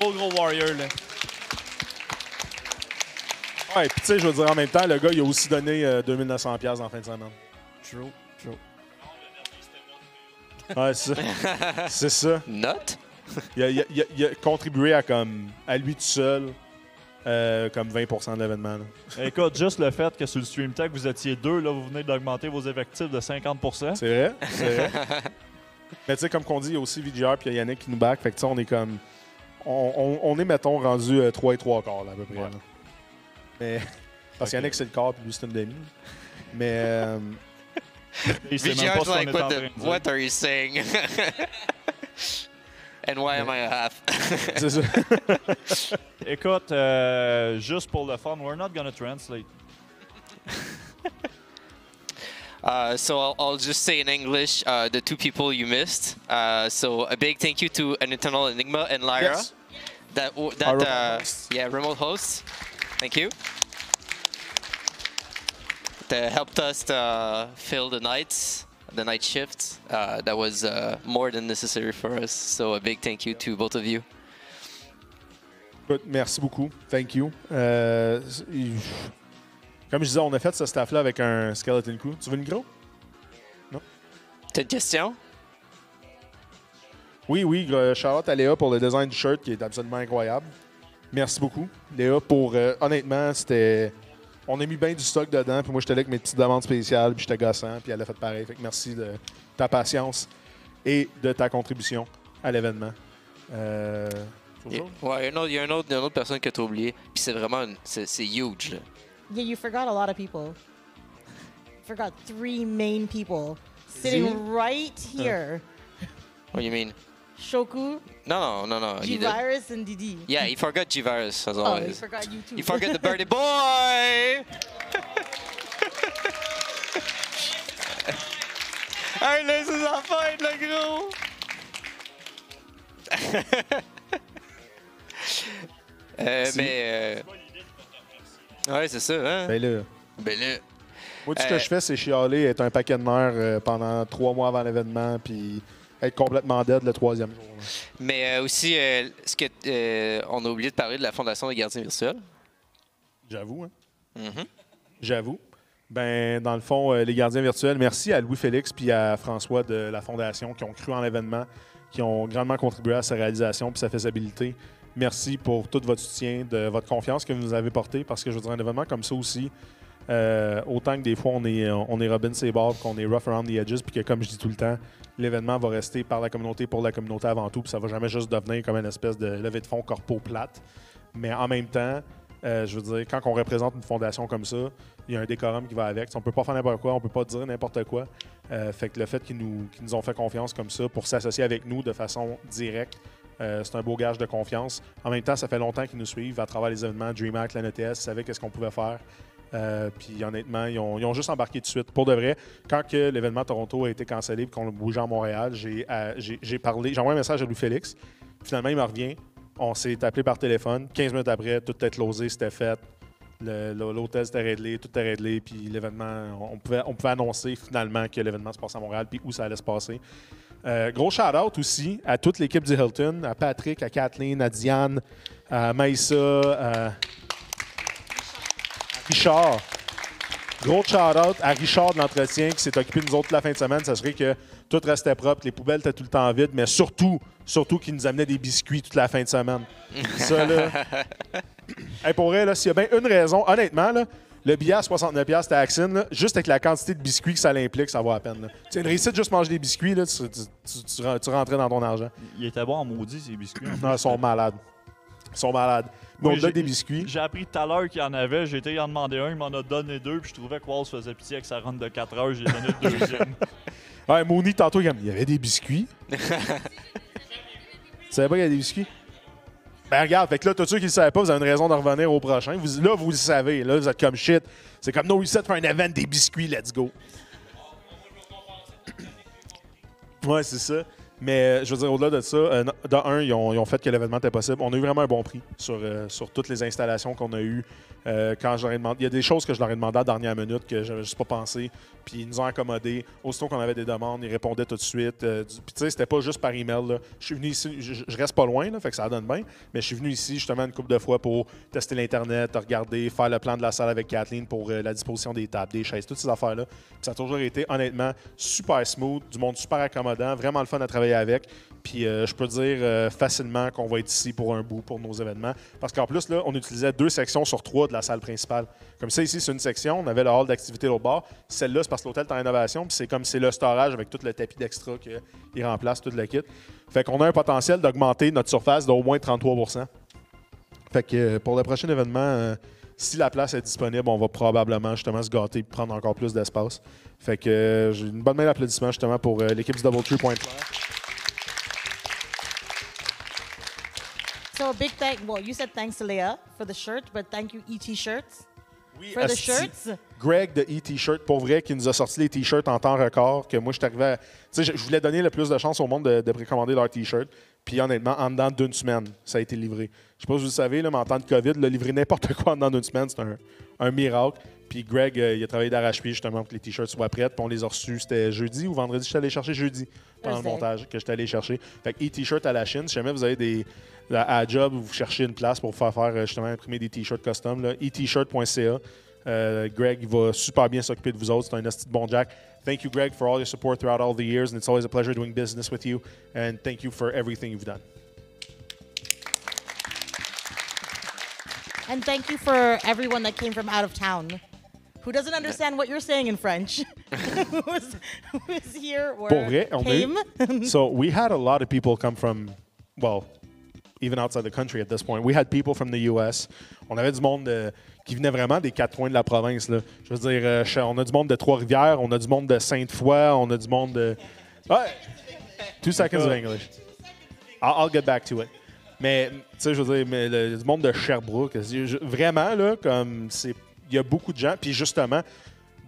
Gros, gros warrior, là. Ouais, puis tu sais, je veux dire, en même temps, le gars, il a aussi donné euh, 2900$ piastres en fin de semaine. True, true. Ouais, c'est ça. [LAUGHS] c'est ça. Note? Il a, il a- il a- il a contribué à, comme, à lui tout seul, euh, comme 20% de l'événement. là. Écoute, juste le fait que sur le Stream Tech, vous étiez deux, là, vous venez d'augmenter vos effectifs de 50%. C'est vrai, c'est vrai. [LAUGHS] Mais tu sais, comme qu'on dit, il y a aussi VGR puis il y a Yannick qui nous back. Fait que tu sais, on est comme. On, on- on est, mettons, rendu euh, 3 et 3 quarts, là, à peu près. Ouais. là. Mais. [LAUGHS] Parce que Yannick, c'est le quart puis lui, c'est une demi. Mais. euh, [LAUGHS] Il sait même pas VGR's ce qu'on like, est what, en the- train de dire. what are you saying? And why am I a half? c'est [LAUGHS] ça. Écoute, euh, juste pour le fun, we're not gonna translate. [LAUGHS] Uh, so I'll, I'll just say in English uh, the two people you missed. Uh, so a big thank you to an eternal enigma and Lyra. Yes. That w- that remote uh, yeah remote hosts. Thank you. That helped us to fill the nights, the night shifts. Uh, that was uh, more than necessary for us. So a big thank you to both of you. Merci beaucoup. Thank you. Euh, comme je disais, on a fait ce staff-là avec un Skeleton Crew. Tu veux le micro? T'as une question? Oui, oui. Shout-out à Léa pour le design du shirt qui est absolument incroyable. Merci beaucoup, Léa, pour. euh, honnêtement, c'était. On a mis bien du stock dedans, puis moi, j'étais là avec mes petites demandes spéciales, puis j'étais gossant, puis elle a fait pareil. Fait que merci de ta patience et de ta contribution à l'événement. Euh, chose? Ouais, il y a une autre- il une autre, il y a une autre personne que t'as oublié. Puis c'est vraiment, une- c'est huge. Là. Yeah, you forgot a lot of people. Forgot three main people sitting right here. What do you mean? Shoku, No, no, no, no. he did- G-Virus, and Didi. Yeah, he forgot G-Virus as Oh, he always. forgot you too. You forget the birdie boy! hey, laisse enfants être le gros! Euh, mais. euh, Ouais, c'est ça, hein? Ben là, Ben là, moi, tout ce Euh, que je fais, c'est chialer, être un paquet de nerfs euh, pendant trois mois avant l'événement, puis être complètement dead le troisième jour. là. mais euh, aussi, euh, ce que euh, on a oublié de parler de la Fondation des gardiens virtuels. J'avoue, hein? Mhm. J'avoue. Ben, dans le fond, les gardiens virtuels, merci à Louis-Félix puis à François de la Fondation qui ont cru en l'événement, qui ont grandement contribué à sa réalisation puis sa faisabilité. Merci pour tout votre soutien, de votre confiance que vous nous avez portée, parce que je veux dire, un événement comme ça aussi, euh, autant que des fois on est, on est Robin Sebard, qu'on est rough around the edges, puis que comme je dis tout le temps, l'événement va rester par la communauté, pour la communauté avant tout, puis ça va jamais juste devenir comme une espèce de levée de fonds corpo plate. Mais en même temps, euh, je veux dire, quand on représente une fondation comme ça, il y a un décorum qui va avec. On peut pas faire n'importe quoi, on peut pas dire n'importe quoi. Euh, fait que le fait qu'ils nous, qu'ils nous ont fait confiance comme ça pour s'associer avec nous de façon directe, c'est un beau gage de confiance. En même temps, ça fait longtemps qu'ils nous suivent à travers les événements DreamHack, la NETS, ils savaient qu'est-ce qu'on pouvait faire. Euh, puis honnêtement, ils ont, juste embarqué tout de suite. Pour de vrai, quand l'événement Toronto a été cancellé et qu'on l'a bougé en Montréal, j'ai euh, j'ai- parlé, j'ai envoyé un message à Louis-Félix. Finalement, il me revient. On s'est appelé par téléphone. 15 minutes après, tout était closé, c'était fait. Le- le- L'hôtel c'était réglé, tout était réglé, puis l'événement, on pouvait, on pouvait annoncer finalement que l'événement se passait à Montréal, puis où ça allait se passer. Euh, gros shout-out aussi à toute l'équipe du Hilton, à Patrick, à Kathleen, à Diane, à Maïssa, à, à Richard. Gros shout-out à Richard de l'entretien qui s'est occupé de nous autres toute la fin de semaine. Ça serait que tout restait propre, les poubelles étaient tout le temps vides, mais surtout, surtout qu'il nous amenait des biscuits toute la fin de semaine. Ça, là. [LAUGHS] Hey, pour vrai, là, s'il y a bien une raison, honnêtement, là, le billet à 69$ c'était Axin, là, juste avec la quantité de biscuits que ça l'implique, ça vaut à peine. sais, une réussite de juste manger des biscuits, là, tu, tu- tu- tu ren- tu rentrais dans ton argent. Il était bon en maudit, ces biscuits. Non, ils sont malades. Ils sont malades. Mais Oui, des biscuits, J'ai appris tout à l'heure qu'il y en avait. J'ai été y en demander un, il m'en a donné deux. Puis je trouvais que Walls faisait pitié avec sa run de 4 heures. J'ai donné le deuxième. [LAUGHS] Ouais, Mooney, tantôt, il y avait- il y avait des biscuits. [LAUGHS] tu savais pas qu'il y avait des biscuits? Ben regarde, fait que là, tous ceux qui le savaient pas, vous avez une raison de revenir au prochain. Vous, là, vous le savez. Là, vous êtes comme shit. C'est comme No Reset fait un event des biscuits, let's go. [COUGHS] Ouais, c'est ça. Mais euh, je veux dire, au-delà de ça, euh, de un, ils ont, fait que l'événement était possible. On a eu vraiment un bon prix sur, euh, sur toutes les installations qu'on a eues. Euh, quand je il y a des choses que je leur ai demandé à la dernière minute que j'avais juste pas pensé. Puis ils nous ont accommodés. Aussitôt qu'on avait des demandes, ils répondaient tout de suite. Puis tu sais, c'était pas juste par email. Je suis venu ici, je, je reste pas loin, fait que ça donne bien. Mais je suis venu ici justement une couple de fois pour tester l'internet, regarder, faire le plan de la salle avec Kathleen pour la disposition des tables, des chaises, toutes ces affaires là. Puis ça a toujours été honnêtement super smooth, du monde super accommodant, vraiment le fun à travailler avec. Puis euh, je peux dire euh, facilement qu'on va être ici pour un bout pour nos événements. Parce qu'en plus, là, on utilisait deux sections sur trois de la salle principale. Comme ça, ici, c'est une section. On avait le hall d'activité au bord. Celle-là, c'est parce que l'hôtel est en rénovation. Puis c'est comme c'est le storage avec tout le tapis d'extra qu'il remplace, tout le kit. Fait qu'on a un potentiel d'augmenter notre surface d'au moins 33% Fait que euh, pour le prochain événement, euh, si la place est disponible, on va probablement justement se gâter et prendre encore plus d'espace. Fait que euh, j'ai une bonne main d'applaudissements justement pour euh, l'équipe du Double Tree. So a big thank. Well, you said thanks to Leah for the shirt, but thank you ET shirts Oui, for the shirts. Greg de E-T-Shirt, pour vrai, qui nous a sorti les T-shirts en temps record, que moi, je suis arrivé à... Tu sais, je, je voulais donner le plus de chance au monde de, de précommander leur T-shirt. Puis honnêtement, en dedans d'une semaine, ça a été livré. Je sais pas si vous le savez, là, mais en temps de COVID, là, livrer n'importe [LAUGHS] quoi en dedans d'une semaine, c'est un, un miracle. Puis Greg, euh, il a travaillé d'arrache-pied justement pour que les T-shirts soient prêts. Puis on les a reçus, c'était jeudi ou vendredi, je suis allé chercher jeudi pendant le montage que j'étais allé chercher. Fait que E-T-shirt à la Chine, si jamais vous avez des... À, à job, vous cherchez une place pour faire faire euh, justement imprimer des T-shirts custom, e-t-shirt.ca. Euh, Greg va super bien s'occuper de vous autres. C'est un esti de bon Jack. Thank you, Greg, for all your support throughout all the years, and it's always a pleasure doing business with you. And thank you for everything you've done. And thank you for everyone that came from out of town who doesn't understand what you're saying in French. [LAUGHS] who, was, who here or vrai, came. [LAUGHS] so we had a lot of people come from, well, even outside the country at this point. We had people from the US. On avait du monde qui venait vraiment des quatre coins de la province. Là. Je veux dire, euh, on a du monde de Trois-Rivières, on a du monde de Sainte-Foy, on a du monde de. Ouais! Two seconds of English. I'll, I'll get back to it. Mais, tu sais, je veux dire, mais le, du monde de Sherbrooke, je- vraiment, là, comme c'est. Il y a beaucoup de gens. Puis justement,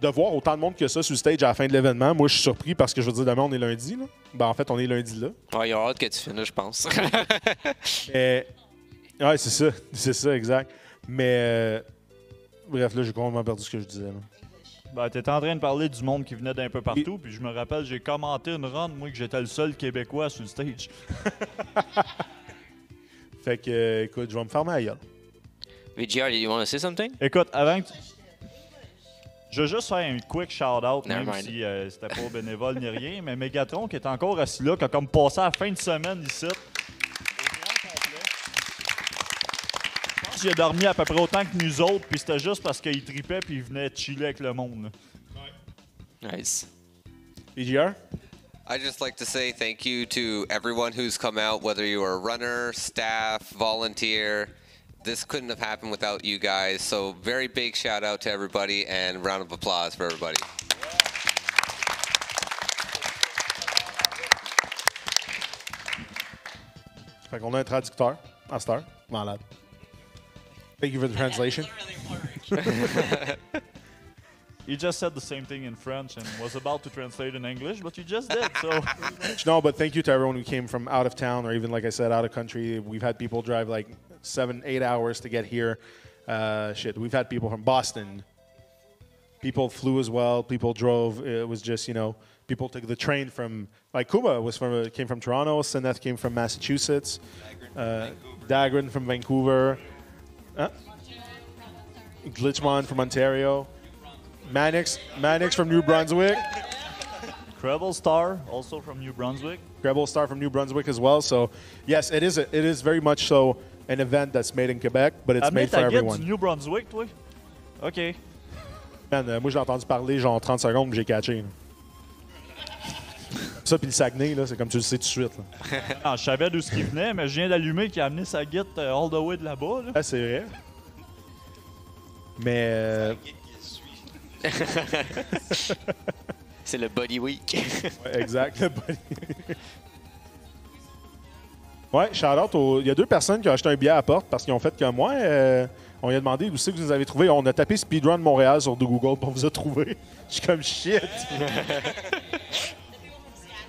de voir autant de monde que ça sur le stage à la fin de l'événement, moi, je suis surpris parce que je veux dire, demain, on est lundi. Là. Ben, en fait, on est lundi là. Ouais, il a hâte que tu finisses, je pense. [LAUGHS] Mais. Ouais, c'est ça. C'est ça, exact. Mais. Bref, là, j'ai complètement perdu ce que je disais. là. Ben, t'étais en train de parler du monde qui venait d'un peu partout, puis je me rappelle, j'ai commenté une run, moi, que j'étais le seul Québécois sur le stage. [LAUGHS] Fait que, euh, écoute, je vais me fermer la gueule. VGR, you want to say something? Écoute, avant que tu- Je veux juste faire un quick shout-out, Never même mind. si euh, c'était pas bénévole ni rien, mais Megatron qui est encore assis là, qui a comme passé la fin de semaine ici. Qu'il a dormi à peu près autant que nous autres, puis c'était juste parce qu'il tripait puis il venait chiller avec le monde. Nice. BGR? I'd just like to say thank you to everyone who's come out, whether you are a runner, staff, volunteer. This couldn't have happened without you guys. So, very big shout out to everybody and round of applause for everybody. Fait qu'on a un traducteur à cette heure. Malade. Thank you for the translation. [LAUGHS] you just said the same thing in French and was about to translate in English, but you just did, so... [LAUGHS] No, but thank you to everyone who came from out of town or even, like I said, out of country. We've had people drive like seven, eight hours to get here. Uh, shit, we've had people from Boston. People flew as well. People drove. It was just, you know, people took the train from, like Kuma was from, came from Toronto. Seneth came from Massachusetts. Uh, Dagrin from Vancouver. Huh? Glitchmon from Ontario. Mannix, Mannix from New Brunswick. Treble Star, also from New Brunswick. Rebel Star from New Brunswick as well. So, yes, it is. A, it is very much so an event that's made in Quebec, but it's Admets made for guide everyone. New Brunswick, toi? OK. Man, euh, moi, j'ai entendu parler genre 30 secondes, j'ai catché. Ça, puis le Saguenay, là, c'est comme tu le sais tout de suite. là. [LAUGHS] Ah, je savais d'où ce qui venait, mais je viens d'allumer qui a amené sa guide euh, all the way de là-bas. Là. Ah, c'est vrai. Mais. euh, [LAUGHS] C'est le Body Week. ouais, exact. le body. ouais, shout out au- Il y a deux personnes qui ont acheté un billet à la porte parce qu'ils ont fait comme moi. euh, on lui a demandé où c'est que vous nous avez trouvé. On a tapé Speedrun Montréal sur Google pour vous a trouvé. [LAUGHS] Je suis comme shit.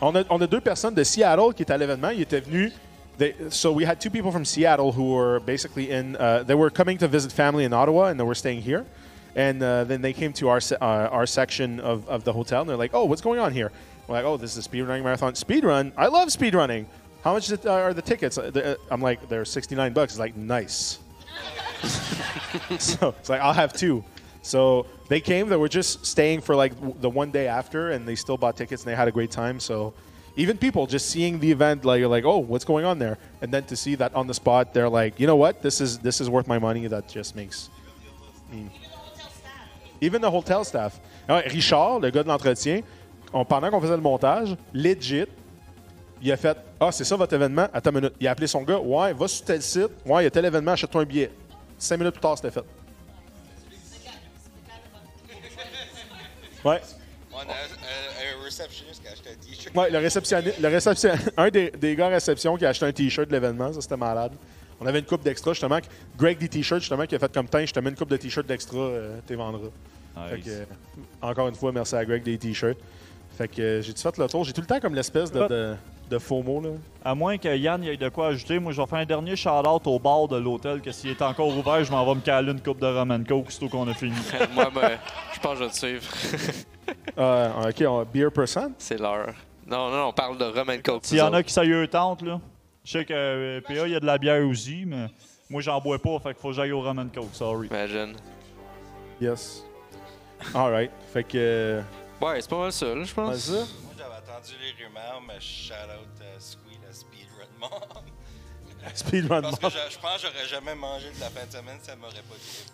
On, a, on a deux personnes de Seattle qui étaient à l'événement. Ils étaient venus. They, so we had two people from Seattle who were basically in. Uh, they were coming to visit family in Ottawa, and they were staying here. And uh, then they came to our uh, our section of, of the hotel, and they're like, "Oh, what's going on here?" We're like, "Oh, this is a speedrunning marathon. Speedrun? I love speedrunning. How much uh, are the tickets?" Uh, uh, I'm like, "They're 69 bucks." It's like, "Nice." [LAUGHS] so it's like I'll have two. So they came. They were just staying for like the one day after, and they still bought tickets and they had a great time. So even people just seeing the event, like, you're like, oh, what's going on there? And then to see that on the spot, they're like, you know what? This is this is worth my money. That just makes. me- Even the hotel staff. Ah Richard, le gars de l'entretien, on- pendant qu'on faisait le montage, legit, il a fait Ah, c'est ça votre événement? Attends une minute. Il a appelé son gars Ouais, va sur tel site. Ouais, il y a tel événement, achète-toi un billet. Cinq minutes plus tard, c'était fait. Ouais. On a un, un réceptionniste qui a acheté un t-shirt. Ouais, le réceptionniste, le réception, [LAUGHS] un des, des gars à réception qui a acheté un t-shirt de l'événement, ça c'était malade. On avait une coupe d'extra justement. Greg des t-shirts justement qui a fait comme temps, je te mets une coupe de t-shirts d'extra, euh, t'es vendras. Fait que, euh, encore une fois, merci à Greg des t-shirts. Fait que euh, j'ai-tu fait le tour? J'ai tout le temps comme l'espèce de, de, de FOMO là. À moins que Yann y ait de quoi ajouter, moi je vais faire un dernier shout-out au bar de l'hôtel, que s'il est encore ouvert, je m'en vais me caler une coupe de Roman Coke, surtout qu'on a fini. [LAUGHS] Moi, moi, je pense que je vais te suivre. [LAUGHS] Euh, ok, on, beer person? C'est l'heure. Non, non, on parle de Roman Coke. S'il y en a qui ça y eux tente, là. Je sais que euh, PA, il y a de la bière aussi, mais moi j'en bois pas, fait qu'il faut que j'aille au Roman Coke, sorry. Imagine. Yes. Alright. Fait que. euh, Ouais, c'est pas mal ça, là, je pense. Entendu les rumeurs, mais shout out uh, Squee, la speedrun mom. [LAUGHS] Speedrun Parce que mom. je, je pense que j'aurais jamais mangé de la fin de semaine, ça m'aurait pas dit.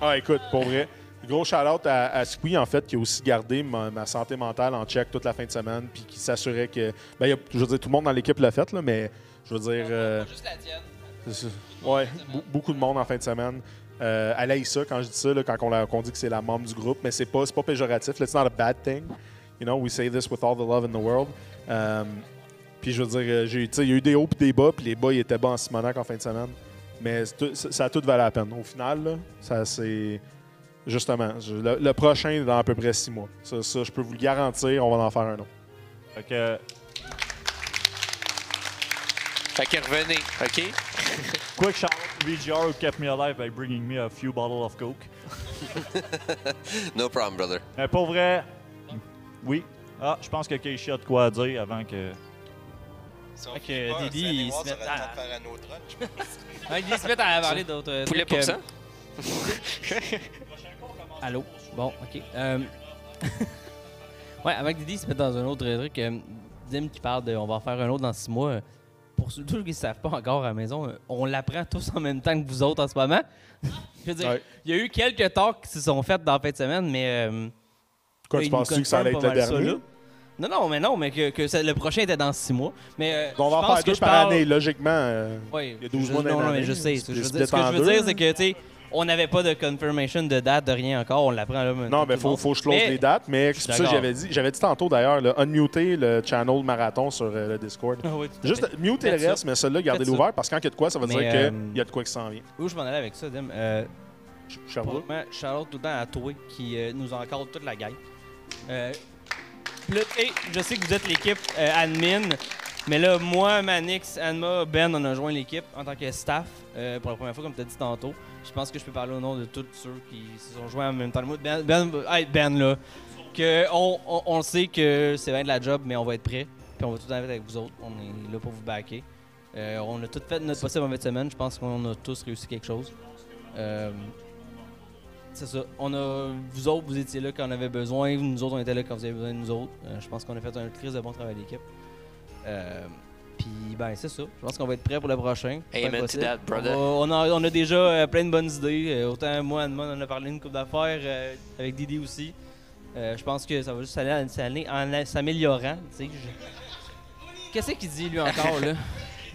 Ah, écoute, pour vrai, gros shout-out à, à Squee, en fait, qui a aussi gardé ma, ma santé mentale en check toute la fin de semaine, puis qui s'assurait que. Ben, il y a- je veux dire, tout le monde dans l'équipe l'a fait, là, mais je veux dire. euh, Juste la tienne. ouais, beaucoup de monde en fin de semaine. Euh, elle haït ça quand je dis ça, là, quand on, la- dit que c'est la membre du groupe, mais c'est pas, c'est pas péjoratif. là. It's not a bad thing. You know, we say this with all the love in the world. Um, puis je veux dire, euh, j'ai- tu sais, il y a eu des hauts et des bas, puis les bas, ils étaient bas en Simonac en fin de semaine. Mais tout- ça ça a tout valu la peine. Au final, là, ça c'est. Justement, je- le, le prochain est dans à peu près six mois. Ça, ça, je peux vous le garantir, on va en faire un autre. Fait que. Fait que revenez, OK? [LAUGHS] Quick shout VGR who kept me alive by bringing me a few bottles of Coke. [LAUGHS] No problem, brother. Mais pour vrai, oui. Ah, je pense que Keishi a de quoi dire avant que. Finit que pas, Didi, il se met à- faire un autre run, je pense. [LAUGHS] Ouais, ils se mettent à parler d'autres euh, Poulet trucs, pour ça? [LAUGHS] Allô? Bon, ok. Euh, [LAUGHS] ouais, avant que Didi se mette dans un autre truc, euh, Dim qui parle de on va en faire un autre dans six mois. Pour ceux qui ne savent pas encore à la maison, on l'apprend tous en même temps que vous autres en ce moment. Je veux dire, Ouais. il y a eu quelques talks qui se sont faits dans la fin de semaine, mais. euh, Quoi, tu penses-tu que ça allait être le dernier? Non, non, mais non, mais que, que ça- le prochain était dans six mois. Mais, euh, On va en pense faire que deux je par parle- année, logiquement. euh, Oui, il y a 12 je- mois dans non, non, l'année, mais je sais. c'est Je veux split dire- ce que en je veux deux, dire, c'est que, tu sais, on n'avait pas de confirmation de date, de rien encore. On l'apprend là maintenant. Non, mais tout le faut, monde. faut que je close Mais- les dates. Mais suis c'est pour ça que d'accord. j'avais dit. J'avais dit tantôt d'ailleurs, là, unmuter le channel marathon sur euh, le Discord. Ah oui, tout à Juste muter Faites le reste, ça. mais celui-là, gardez-le Faites ça. ouvert parce que quand il y a de quoi, ça veut Mais, dire euh, qu'il y a de quoi qui s'en vient. Où je m'en allais avec ça, Dim? Euh, Sherbrooke? Shout-out tout le temps à toi qui euh, nous encadre toute la gang. Euh, je sais que vous êtes l'équipe euh, admin, mais là, moi, Manix, Anma, Ben, on a joint l'équipe en tant que staff euh, pour la première fois, comme tu as dit tantôt. Je pense que je peux parler au nom de tous ceux qui se sont joints en même temps. Ben, ben, ben là, que on, on, on sait que c'est bien de la job, mais on va être prêt. Puis on va tout être avec vous autres. On est là pour vous backer. Euh, on a tout fait de notre possible en 20 semaines. Je pense qu'on a tous réussi quelque chose. C'est ça. On a, vous autres, vous étiez là quand on avait besoin. Nous autres, on était là quand vous avez besoin de nous autres. Euh, je pense qu'on a fait un très de bon travail d'équipe. Euh, Puis, ben, c'est ça. Je pense qu'on va être prêt pour le prochain. Amen to that, brother? On, a, on a déjà euh, plein de bonnes idées. Autant moi, Anne, on en a parlé une couple d'affaires. avec Didi aussi. Je pense que ça va juste aller, aller en s'améliorant. Je- Qu'est-ce qu'il dit, lui, encore, là?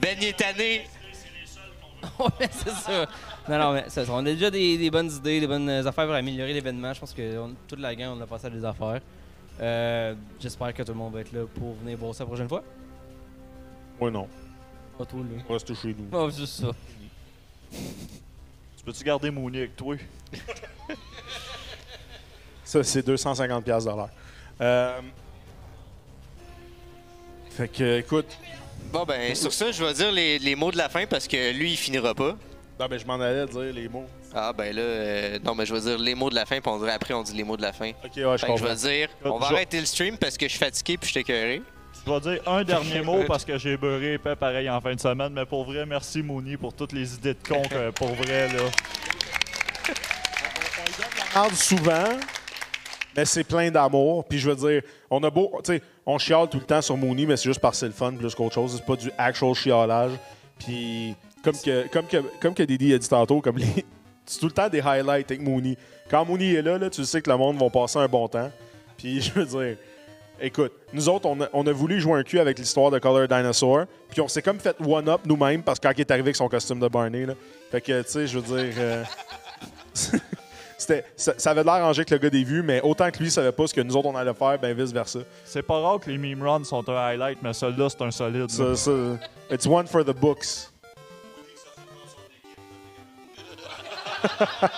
Ben, il est tanné. [LAUGHS] ouais, c'est ça. Non, non, mais c'est ça. On a déjà des, des bonnes idées, des bonnes affaires pour améliorer l'événement. Je pense que on- toute la gang, on a passé à des affaires. Euh, J'espère que tout le monde va être là pour venir voir ça la prochaine fois. Moi, non. Pas toi, là. On reste chez nous. Oh, c'est ça. Tu peux-tu garder Mooney avec toi? [LAUGHS] Ça, c'est 250$ piastres de l'heure. Euh, Fait que, écoute. Bon, ben, sur ça, je vais dire les, les mots de la fin parce que lui, il finira pas. Non, ben, je m'en allais dire les mots. Ah, ben là, euh, non, mais je vais dire les mots de la fin, puis on dirait après, on dit les mots de la fin. Ok, ouais, je Fait que je comprends. vais dire, on va arrêter le stream parce que je suis fatigué puis je suis écœuré. Je vais dire un dernier mot [LAUGHS] parce que j'ai beurré épais pareil en fin de semaine, mais pour vrai, merci Mooney pour toutes les idées de con que pour vrai là. parle souvent, mais c'est plein d'amour. Puis je veux dire, on a beau, tu sais, on chiale tout le temps sur Mooney, mais c'est juste parce que c'est le fun plus qu'autre chose. C'est pas du actual chialage. Puis comme que, comme que, comme que Didi a dit tantôt, comme [LAUGHS] c'est tout le temps des highlights avec Mooney. Quand Mooney est là, là, tu sais que le monde va passer un bon temps. Puis [LAUGHS] je veux dire, écoute, nous autres, on a, on a voulu jouer un cul avec l'histoire de Color Dinosaur. Puis on s'est comme fait one-up nous-mêmes parce que quand il est arrivé avec son costume de Barney, là. Fait que, tu sais, je veux dire. euh, [LAUGHS] C'était, ça, ça avait l'air arrangé avec le gars des vues, mais autant que lui savait pas ce que nous autres on allait faire, ben vice-versa. C'est pas rare que les meme runs sont un highlight, mais celui-là c'est un solide. Ça, ça, it's one for the books. [LAUGHS]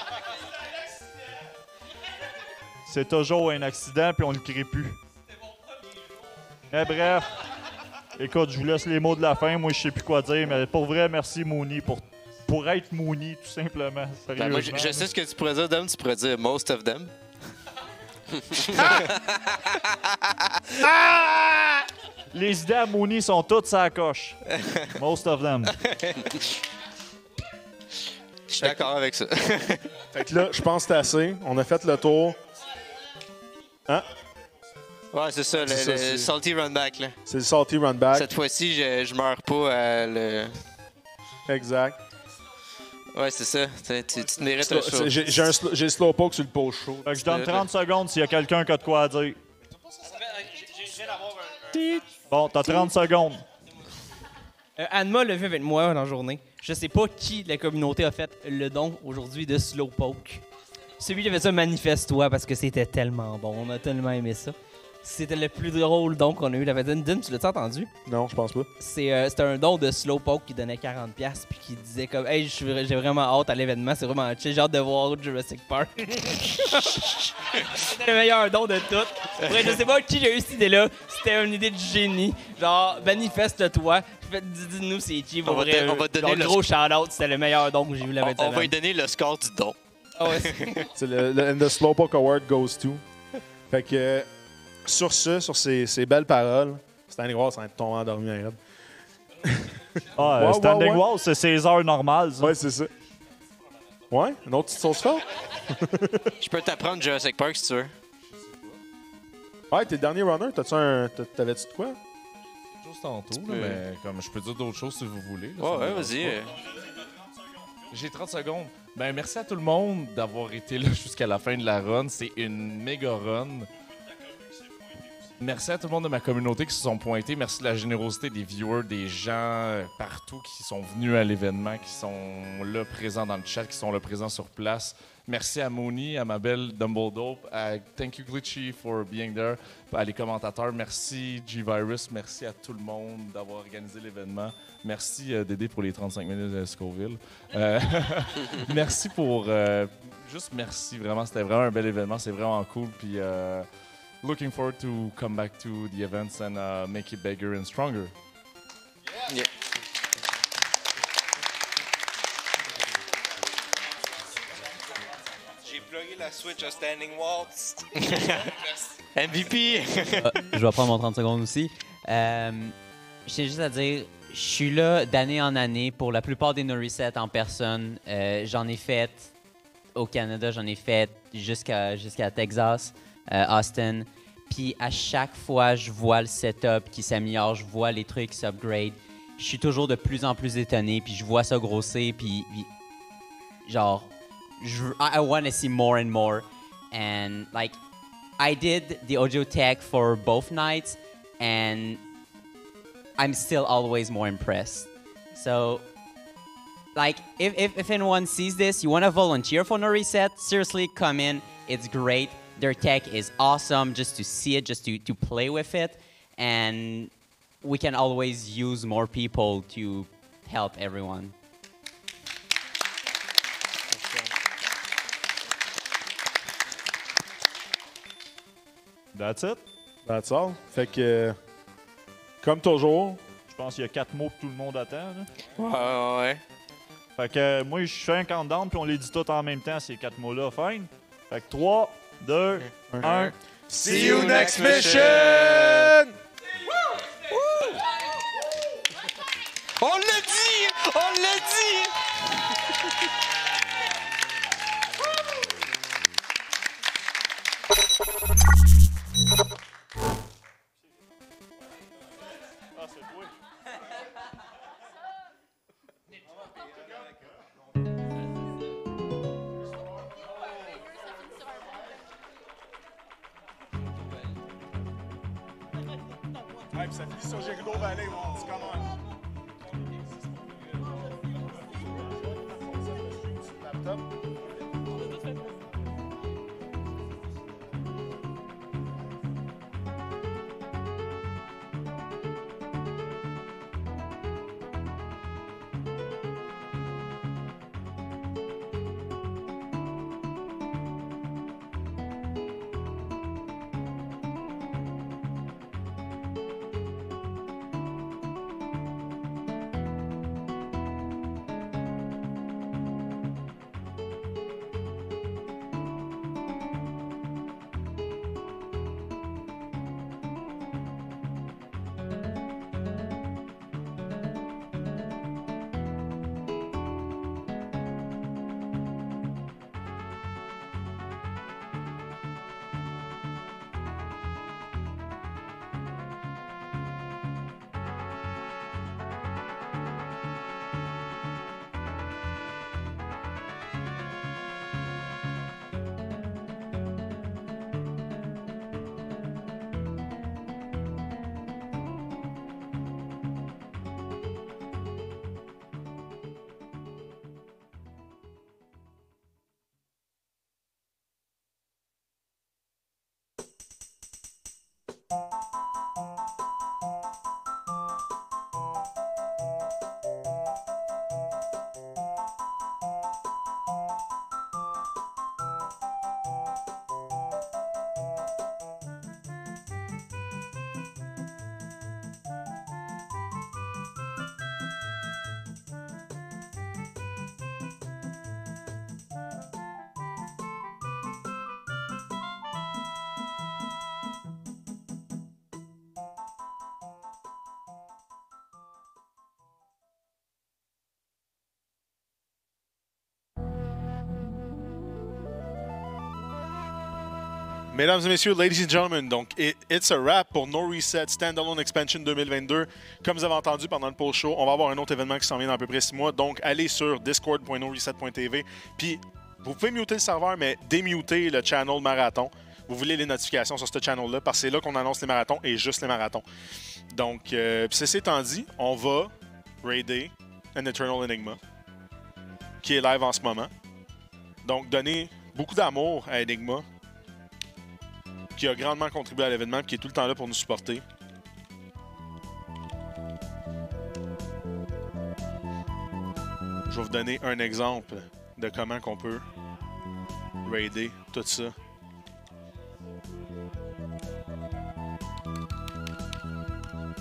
C'est toujours un accident puis on le crée plus. Mais bref. Écoute, je vous laisse les mots de la fin. Moi, je sais plus quoi dire, mais pour vrai, merci Mooney pour, pour être Mooney, tout simplement. Ben, moi, je, sais ce que tu pourrais dire, Dom. Tu pourrais dire most of them. [LAUGHS] Les idées à Mooney sont toutes sa coche. Most of them. Je suis d'accord avec ça. Fait que là, je pense que c'est assez. On a fait le tour. Hein? Ouais, c'est ça, le, ça, salty run back. Là. C'est le salty run back. Cette fois-ci, je, je meurs pas à le. Exact. Ouais, c'est ça. Tu, tu- tu te mérites un Slow- show. J'ai j'ai un sl- j'ai slowpoke sur le post show. Fait que je donne 30 secondes s'il y a quelqu'un qui a de quoi à dire. Bon, t'as 30 secondes. Euh, Anma l'a vu avec moi dans la journée. Je sais pas qui de la communauté a fait le don aujourd'hui de Slowpoke. Celui qui a fait ça, manifeste-toi parce que c'était tellement bon. On a tellement aimé ça. C'était le plus drôle don qu'on a eu la veine. Dim, tu l'as entendu? Non, je pense pas. C'est euh, c'était un don de Slowpoke qui donnait 40$ puis qui disait comme Hey, je suis vra- j'ai vraiment hâte à l'événement, c'est vraiment chill, j'ai hâte de voir Jurassic Park. [LAUGHS] C'était le meilleur don de tout. Après, je sais pas qui j'ai eu cette idée-là. C'était une idée de génie. Genre, manifeste-toi. Fais- dis- Dis-nous c'est qui. On va Vrai, don- on va donner genre, le- gros shout-out. C'était le meilleur don que j'ai eu la On, on va lui donner le score du don. Ah ouais. [LAUGHS] C'est le, le and the Slowpoke Award goes to. Fait que euh, sur ce, sur ces, ces belles paroles, Stalingrad, ça va être tombé endormi un raide. Ah, Ouais, euh, Standing ouais, ouais. Wall, c'est ses heures normales. ça. Ouais, c'est ça. Ouais, une autre petite sauce forte? [LAUGHS] Je peux t'apprendre Jurassic Park si tu veux. Ouais, t'es le dernier runner. T'as-tu un. t'a- T'avais-tu de quoi? Juste tantôt, là, peux- mais comme je peux dire d'autres choses si vous voulez. là, Ouais, me ouais, dérange vas-y. euh. J'ai 30 secondes. Ben, merci à tout le monde d'avoir été là [LAUGHS] jusqu'à la fin de la run. C'est une méga run. Merci à tout le monde de ma communauté qui se sont pointés. Merci de la générosité des viewers, des gens euh, partout qui sont venus à l'événement, qui sont là présents dans le chat, qui sont là présents sur place. Merci à Mooney, à ma belle Dumbledore, à Thank you Glitchy for being there, à les commentateurs. Merci G-Virus, merci à tout le monde d'avoir organisé l'événement. Merci euh, Dédé pour les 35 minutes de Scoville. Euh, [LAUGHS] merci pour... euh, juste merci, vraiment, c'était vraiment un bel événement, c'est vraiment cool. Puis looking forward to come back to the events and uh, make it bigger and stronger. Yeah. J'ai plugué la Switch à Standing Waltz. [LAUGHS] MVP! Euh, je vais prendre mon 30 secondes aussi. Euh, je tiens juste à dire, je suis là d'année en année pour la plupart des No Reset en personne. Euh, j'en ai fait au Canada, j'en ai fait jusqu'à jusqu'à Texas, euh, Austin. Puis à chaque fois, je vois le setup qui s'améliore, je vois les trucs qui s'upgrade. Je suis toujours de plus en plus étonné, puis je vois ça grossir, puis, puis genre, je, I, I want to see more and more. And like, I did the audio tech for both nights, and I'm still always more impressed. So, like, if, if, if anyone sees this, you want to volunteer for No Reset, seriously, come in. It's great. Their tech is awesome just to see it, just to, to play with it. And we can always use more people to help everyone. That's it. That's all. Fait que, comme toujours, Je pense qu'il y a quatre mots que tout le monde attend. là. Ouais, ouais, ouais. Fait que moi, je fais un countdown, puis on les dit tous en même temps, ces quatre mots-là. Fine. Fait que 3, 2, 1. See you next mission! Mesdames et messieurs, ladies and gentlemen, donc it- it's a wrap pour No Reset Standalone Expansion 2022. Comme vous avez entendu pendant le post show, on va avoir un autre événement qui s'en vient dans à peu près six mois. Donc allez sur discord.noreset.tv. Puis vous pouvez muter le serveur, mais démuter le channel marathon. Vous voulez les notifications sur ce channel-là parce que c'est là qu'on annonce les marathons et juste les marathons. Donc, euh, ceci étant dit, on va raider un Eternal Enigma qui est live en ce moment. Donc, donner beaucoup d'amour à Enigma qui a grandement contribué à l'événement, qui est tout le temps là pour nous supporter. Je vais vous donner un exemple de comment qu'on peut raider tout ça.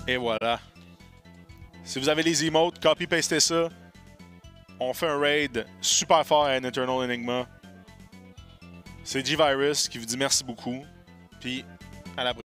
Et voilà. Si vous avez les emotes, copy-pastez ça. On fait un raid super fort à un Eternal Enigma. C'est G-Virus qui vous dit merci beaucoup. À la prochaine.